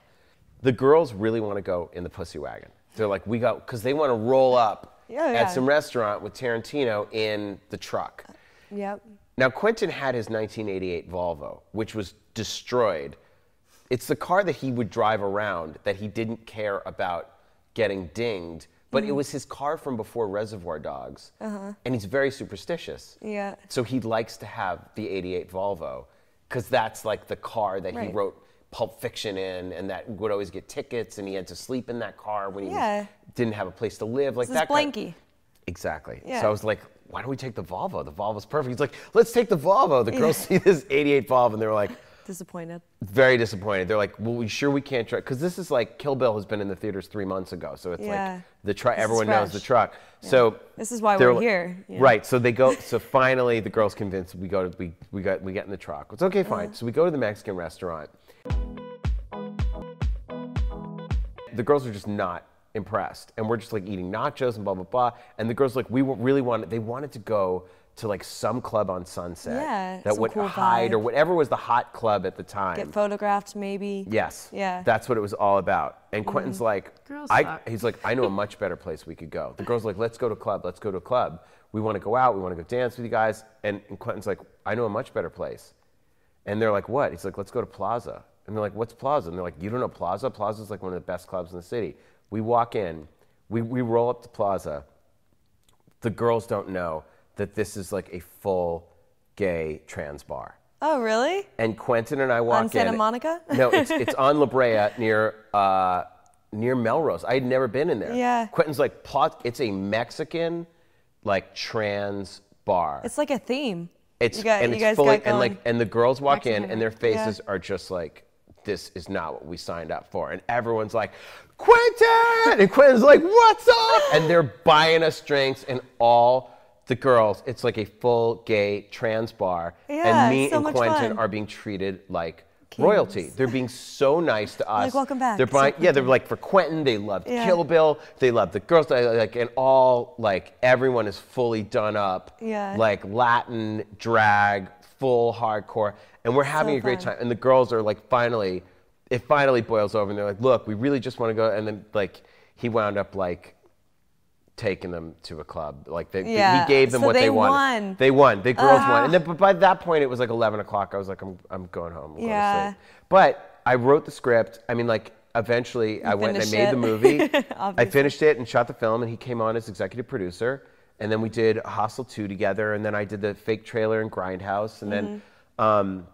The girls really want to go in the pussy wagon. They're like, we go because they want to roll up Yeah, at some restaurant with Tarantino in the truck. Uh, yep. Now, Quentin had his 1988 Volvo, which was destroyed. It's the car that he would drive around that he didn't care about getting dinged, but it mm-hmm. was his car from before Reservoir Dogs. Uh-huh. And he's very superstitious. Yeah. So he likes to have the 88 Volvo because that's like the car that he wrote Pulp Fiction in and that would always get tickets and he had to sleep in that car when he was- Yeah. didn't have a place to live. Like This is that kind- Blanky. Exactly. Yeah. So I was like, why don't we take the Volvo? The Volvo's perfect. He's like, let's take the Volvo. The girls see this 88 Volvo and they're like, Disappointed. very disappointed. They're like, "Well, we sure we can't try because this is like Kill Bill has been in the theaters three months ago, so it's Yeah. like the truck. Everyone knows the truck. So This is why we're here, know? right? So they go. So finally, the girls convinced we go to we we got we get in the truck. It's okay, fine. Uh-huh. So we go to the Mexican restaurant. The girls are just not impressed, and we're just like eating nachos and blah blah blah. And the girls like we really wanted they wanted to go to like some club on Sunset Yeah, that would cool Hyde or whatever was the hot club at the time. Get photographed, maybe. Yes. Yeah. Mm-hmm. That's what it was all about. And Quentin's like, Girls I, suck. he's like, I know a much better place we could go. The girl's like, let's go to a club. Let's go to a club. We want to go out. We want to go dance with you guys. And, and Quentin's like, I know a much better place. And they're like, what? He's like, let's go to Plaza. And they're like, what's Plaza? And they're like, you don't know Plaza? Plaza's like one of the best clubs in the city. We walk in, we, we roll up to Plaza. The girls don't know that this is like a full gay trans bar. Oh, really? And Quentin and I walk in. Santa Monica? no, it's, it's on La Brea near uh, near Melrose. I had never been in there. Yeah. Quentin's like plot. It's a Mexican, like trans bar. It's like a theme. It's you got, and you it's guys fully got and like and the girls walk in and their Yeah. faces are just like this is not what we signed up for and everyone's like Quentin and Quentin's like what's up and they're buying us drinks and all the girls it's like a full gay trans bar Yeah, and me so and Quentin fun. are being treated like royalty they're being so nice to us Like, welcome back, they're buying yeah they're like for Quentin they loved Yeah. Kill Bill they loved the girls like and all like everyone is fully done up Yeah. like Latin drag, full hardcore, and we're having So a great fun. time. And the girls are like, finally, it finally boils over, and they're like, look, we really just want to go. And then like he wound up like taking them to a club. Like they, Yeah, he gave them so what they, they wanted. won. They won. The girls won. Ah. And then, but by that point, it was like 11 o'clock. I was like, I'm, I'm going home. I'm going Yeah. sleep. But I wrote the script. I mean, like. Eventually, I went and I made the movie. I finished it and shot the film, and he came on as executive producer. And then we did Hostel 2 together, and then I did the fake trailer in Grindhouse, and then, Mm-hmm. um,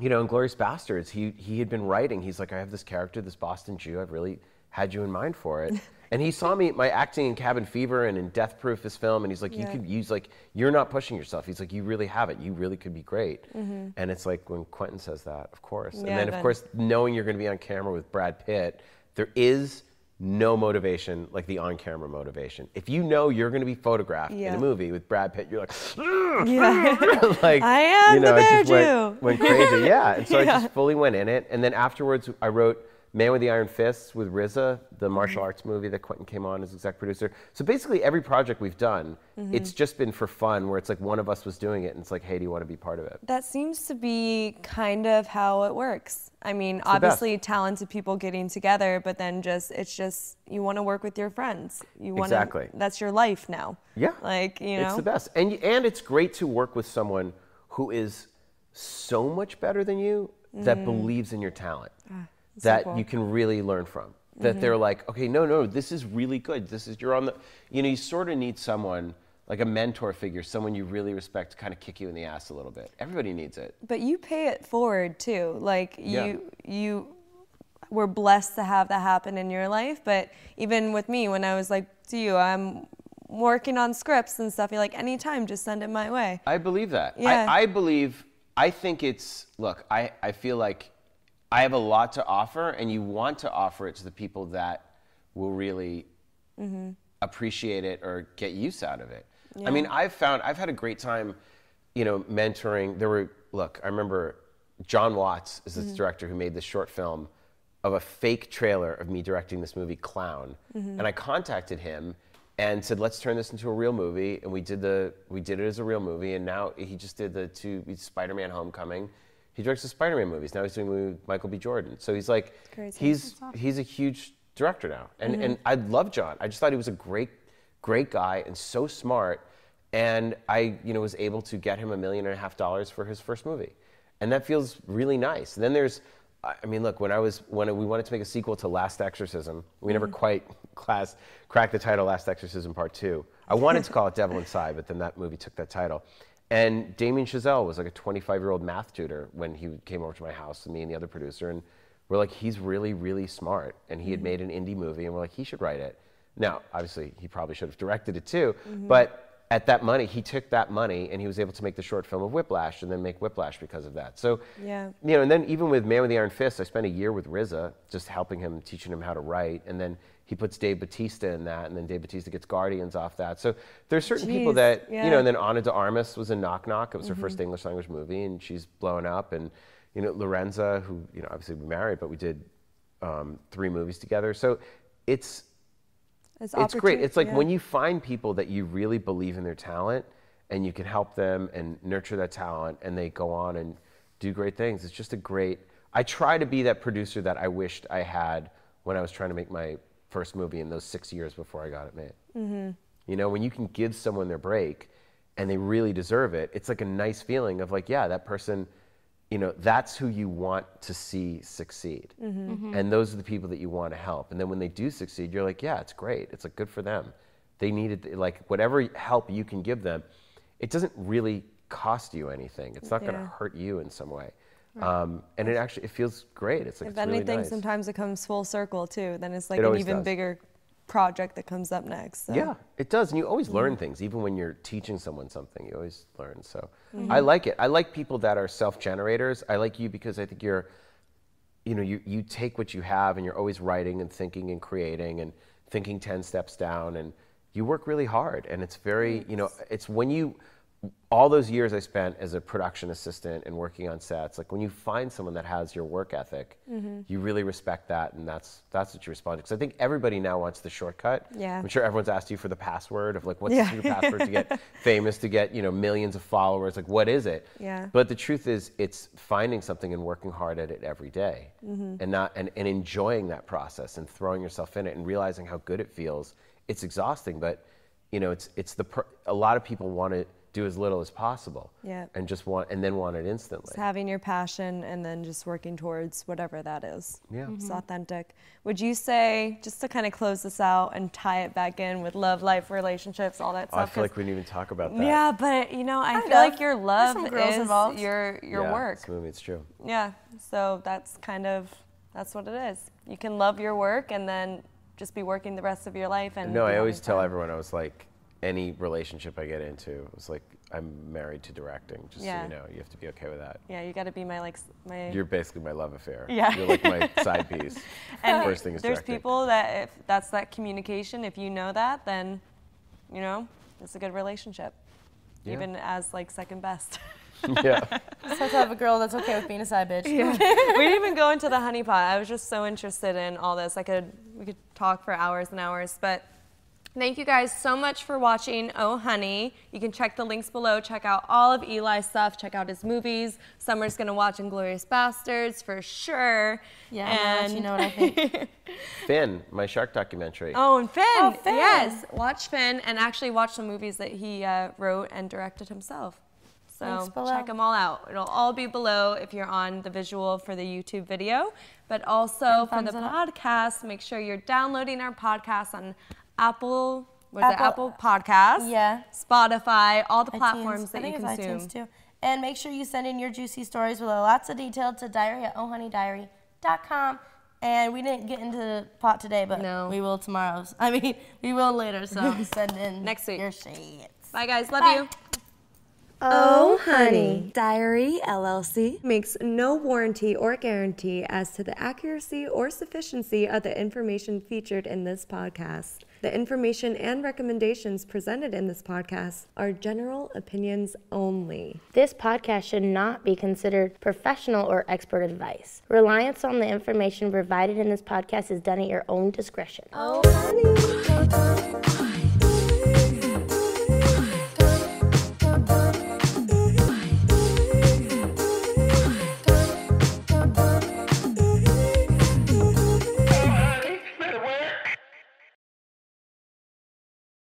you know, Inglourious Basterds, he he had been writing. He's like, I have this character, this Boston Jew. I've really had you in mind for it. and he saw me my acting in Cabin Fever and in Death Proof, his film, and he's like, you could use like you're not pushing yourself. He's like, you really have it. You really could be great. And it's like when Quentin says that, of course. and Mm-hmm. Then of then- course knowing you're going to be on camera with Brad Pitt, there is no motivation like the on-camera motivation. If you know you're going to be photographed in a movie with Brad Pitt, you're like, yeah. like I am you know, the bear just went, went crazy. Yeah, and so I just fully went in it. And then afterwards, I wrote Man with the Iron Fists with RZA, the Mm-hmm. martial arts movie that Quentin came on as exec producer. So basically, every project we've done, Mm-hmm. it's just been for fun, where it's like one of us was doing it, and it's like, hey, do you want to be part of it? That seems to be kind of how it works. I mean, best. obviously talented people getting together, but then just it's just you want to work with your friends. You want Exactly. that's your life now. Yeah. Like, you know. It's the best. And, and it's great to work with someone who is so much better than you that believes in your talent, Mm. Ah, that. Mm-hmm. you can really learn from. That they're like, okay, no, no, this is really good. This is, you're on the, you know, you sort of need someone, like a mentor figure, someone you really respect to kind of kick you in the ass a little bit. Everybody needs it. But you pay it forward too. Like Yeah. you you were blessed to have that happen in your life. But even with me, when I was like to you, I'm working on scripts and stuff. You're like, anytime, just send it my way. I believe that. Yeah. I, I believe, I think it's, look, I, I feel like I have a lot to offer, and you want to offer it to the people that will really mm-hmm. appreciate it or get use out of it. I mean, I've found, I've had a great time, you know, mentoring. There were, look, I remember Jon Watts is this mm-hmm. director who made this short film of a fake trailer of me directing this movie Clown, mm-hmm. and I contacted him and said, "Let's turn this into a real movie." And we did the we did it as a real movie, and now he just did the two Spider-Man: Homecoming. He directs the Spider-Man movies. Now he's doing a movie with Michael B. Jordan. So he's like, he's he's a huge director now, and and I love Jon. I just thought he was a great great guy and so smart. And I, you know, was able to get him a million and a half dollars for his first movie, and that feels really nice. And then there's, I I mean, look, when I was when we wanted to make a sequel to Last Exorcism, we never quite class cracked the title Last Exorcism Part Two. I wanted to call it Devil Inside, but then that movie took that title. And Damien Chazelle was like a 25 year old math tutor when he came over to my house, and me and the other producer, and we're like, he's really, really smart. And he had mm-hmm. made an indie movie, and we're like, he should write it. Now, obviously, he probably should have directed it too, mm-hmm. but at that money, he took that money and he was able to make the short film of Whiplash and then make Whiplash because of that. So, Yeah. you know, and then even with Man with the Iron Fist, I spent a year with RZA just helping him, teaching him how to write. And then he puts Dave Bautista in that, and then Dave Bautista gets Guardians off that. So there's certain people that, you yeah. Mm-hmm. know, and then Ana de Armas was in Knock Knock. It was her first English language movie, and she's blowing up. And, you know, Lorenza, who, you know, obviously we married, but we did um, three movies together. So it's, It's, it's great. It's like yeah. when you find people that you really believe in their talent and you can help them and nurture that talent and they go on and do great things. It's just a great. I try to be that producer that I wished I had when I was trying to make my first movie in those six years before I got it made. Mm-hmm. You know, when you can give someone their break and they really deserve it, it's like a nice feeling of like, yeah, that person, you know, that's who you want to see succeed. And those are the people that you want to help. And then when they do succeed, you're like, yeah, it's great. It's like good for them. They needed, like, whatever help you can give them, it doesn't really cost you anything. It's not going to hurt you in some way. Um, and it actually, it feels great. It's like, If it's really anything, nice. sometimes it comes full circle too. Then it's like It an even does. bigger project that comes up next. So. Yeah, it does. And you always learn things, even when you're teaching someone something, you always learn. So I like it. I like people that are self generators. I like you because I think you're, you know, you, you take what you have and you're always writing and thinking and creating and thinking 10 steps down and you work really hard. And it's very, you know, it's when you, all those years I spent as a production assistant and working on sets, like when you find someone that has your work ethic, you really respect that, and that's that's what you respond to. Because I think everybody now wants the shortcut. Yeah. I'm sure everyone's asked you for the password of like, what's Yeah. your password to get famous, to get you know millions of followers? Like, what is it? Yeah. But the truth is, it's finding something and working hard at it every day. Mm-hmm. and not and, and enjoying that process and throwing yourself in it and realizing how good it feels. It's exhausting, but you know, it's it's the a lot of people want to do as little as possible. Yeah. And just want and then want it instantly. It's having your passion and then just working towards whatever that is. Yeah. Mhm. It's authentic. Would you say, just to kind of close this out and tie it back in with love, life, relationships, all that Oh, I feel like we didn't even talk about that. yeah, but you know, I Kind feel like your love is involved. your your Yeah, work. This movie, it's true. Yeah. So that's kind of that's what it is. You can love your work and then just be working the rest of your life and No, I always tell everyone I was like, any relationship I get into, it's like I'm married to directing. Just Yeah. so you know, you have to be okay with that. Yeah, you got to be my like my. You're basically my love affair. Yeah. You're like my side piece. and First thing is there's directing. people that if that's that communication, if you know that, then you know it's a good relationship, Yeah. even as like second best. yeah. Just have to have a girl that's okay with being a side bitch. we didn't even go into the honeypot. I was just so interested in all this. I could we could talk for hours and hours, but thank you guys so much for watching Oh Honey. You can check the links below. Check out all of Eli's stuff. Check out his movies. Sommer's gonna watch Inglourious Basterds for sure. Yeah, I'm gonna let you know what I think. Fin, my shark documentary. Oh, and Fin. Oh, Fin. Yes, watch Fin and actually watch the movies that he uh, wrote and directed himself. So Links below. check them all out. It'll all be below if you're on the visual for the YouTube video. But also for the thumbs it up. podcast, make sure you're downloading our podcast on Apple. Was it Apple- Apple Podcasts? Yeah. Spotify, all the iTunes. platforms I that you think it's consume. iTunes too. And make sure you send in your juicy stories with lots of detail to diary at ohoneydiary.com. And we didn't get into the pot today, but No. we will tomorrow. I mean, we will later. So send in Next week. your shades. Bye, guys. Love Bye. you. Oh, oh honey. Diary LLC makes no warranty or guarantee as to the accuracy or sufficiency of the information featured in this podcast. The information and recommendations presented in this podcast are general opinions only. This podcast should not be considered professional or expert advice. Reliance on the information provided in this podcast is done at your own discretion. Oh, honey.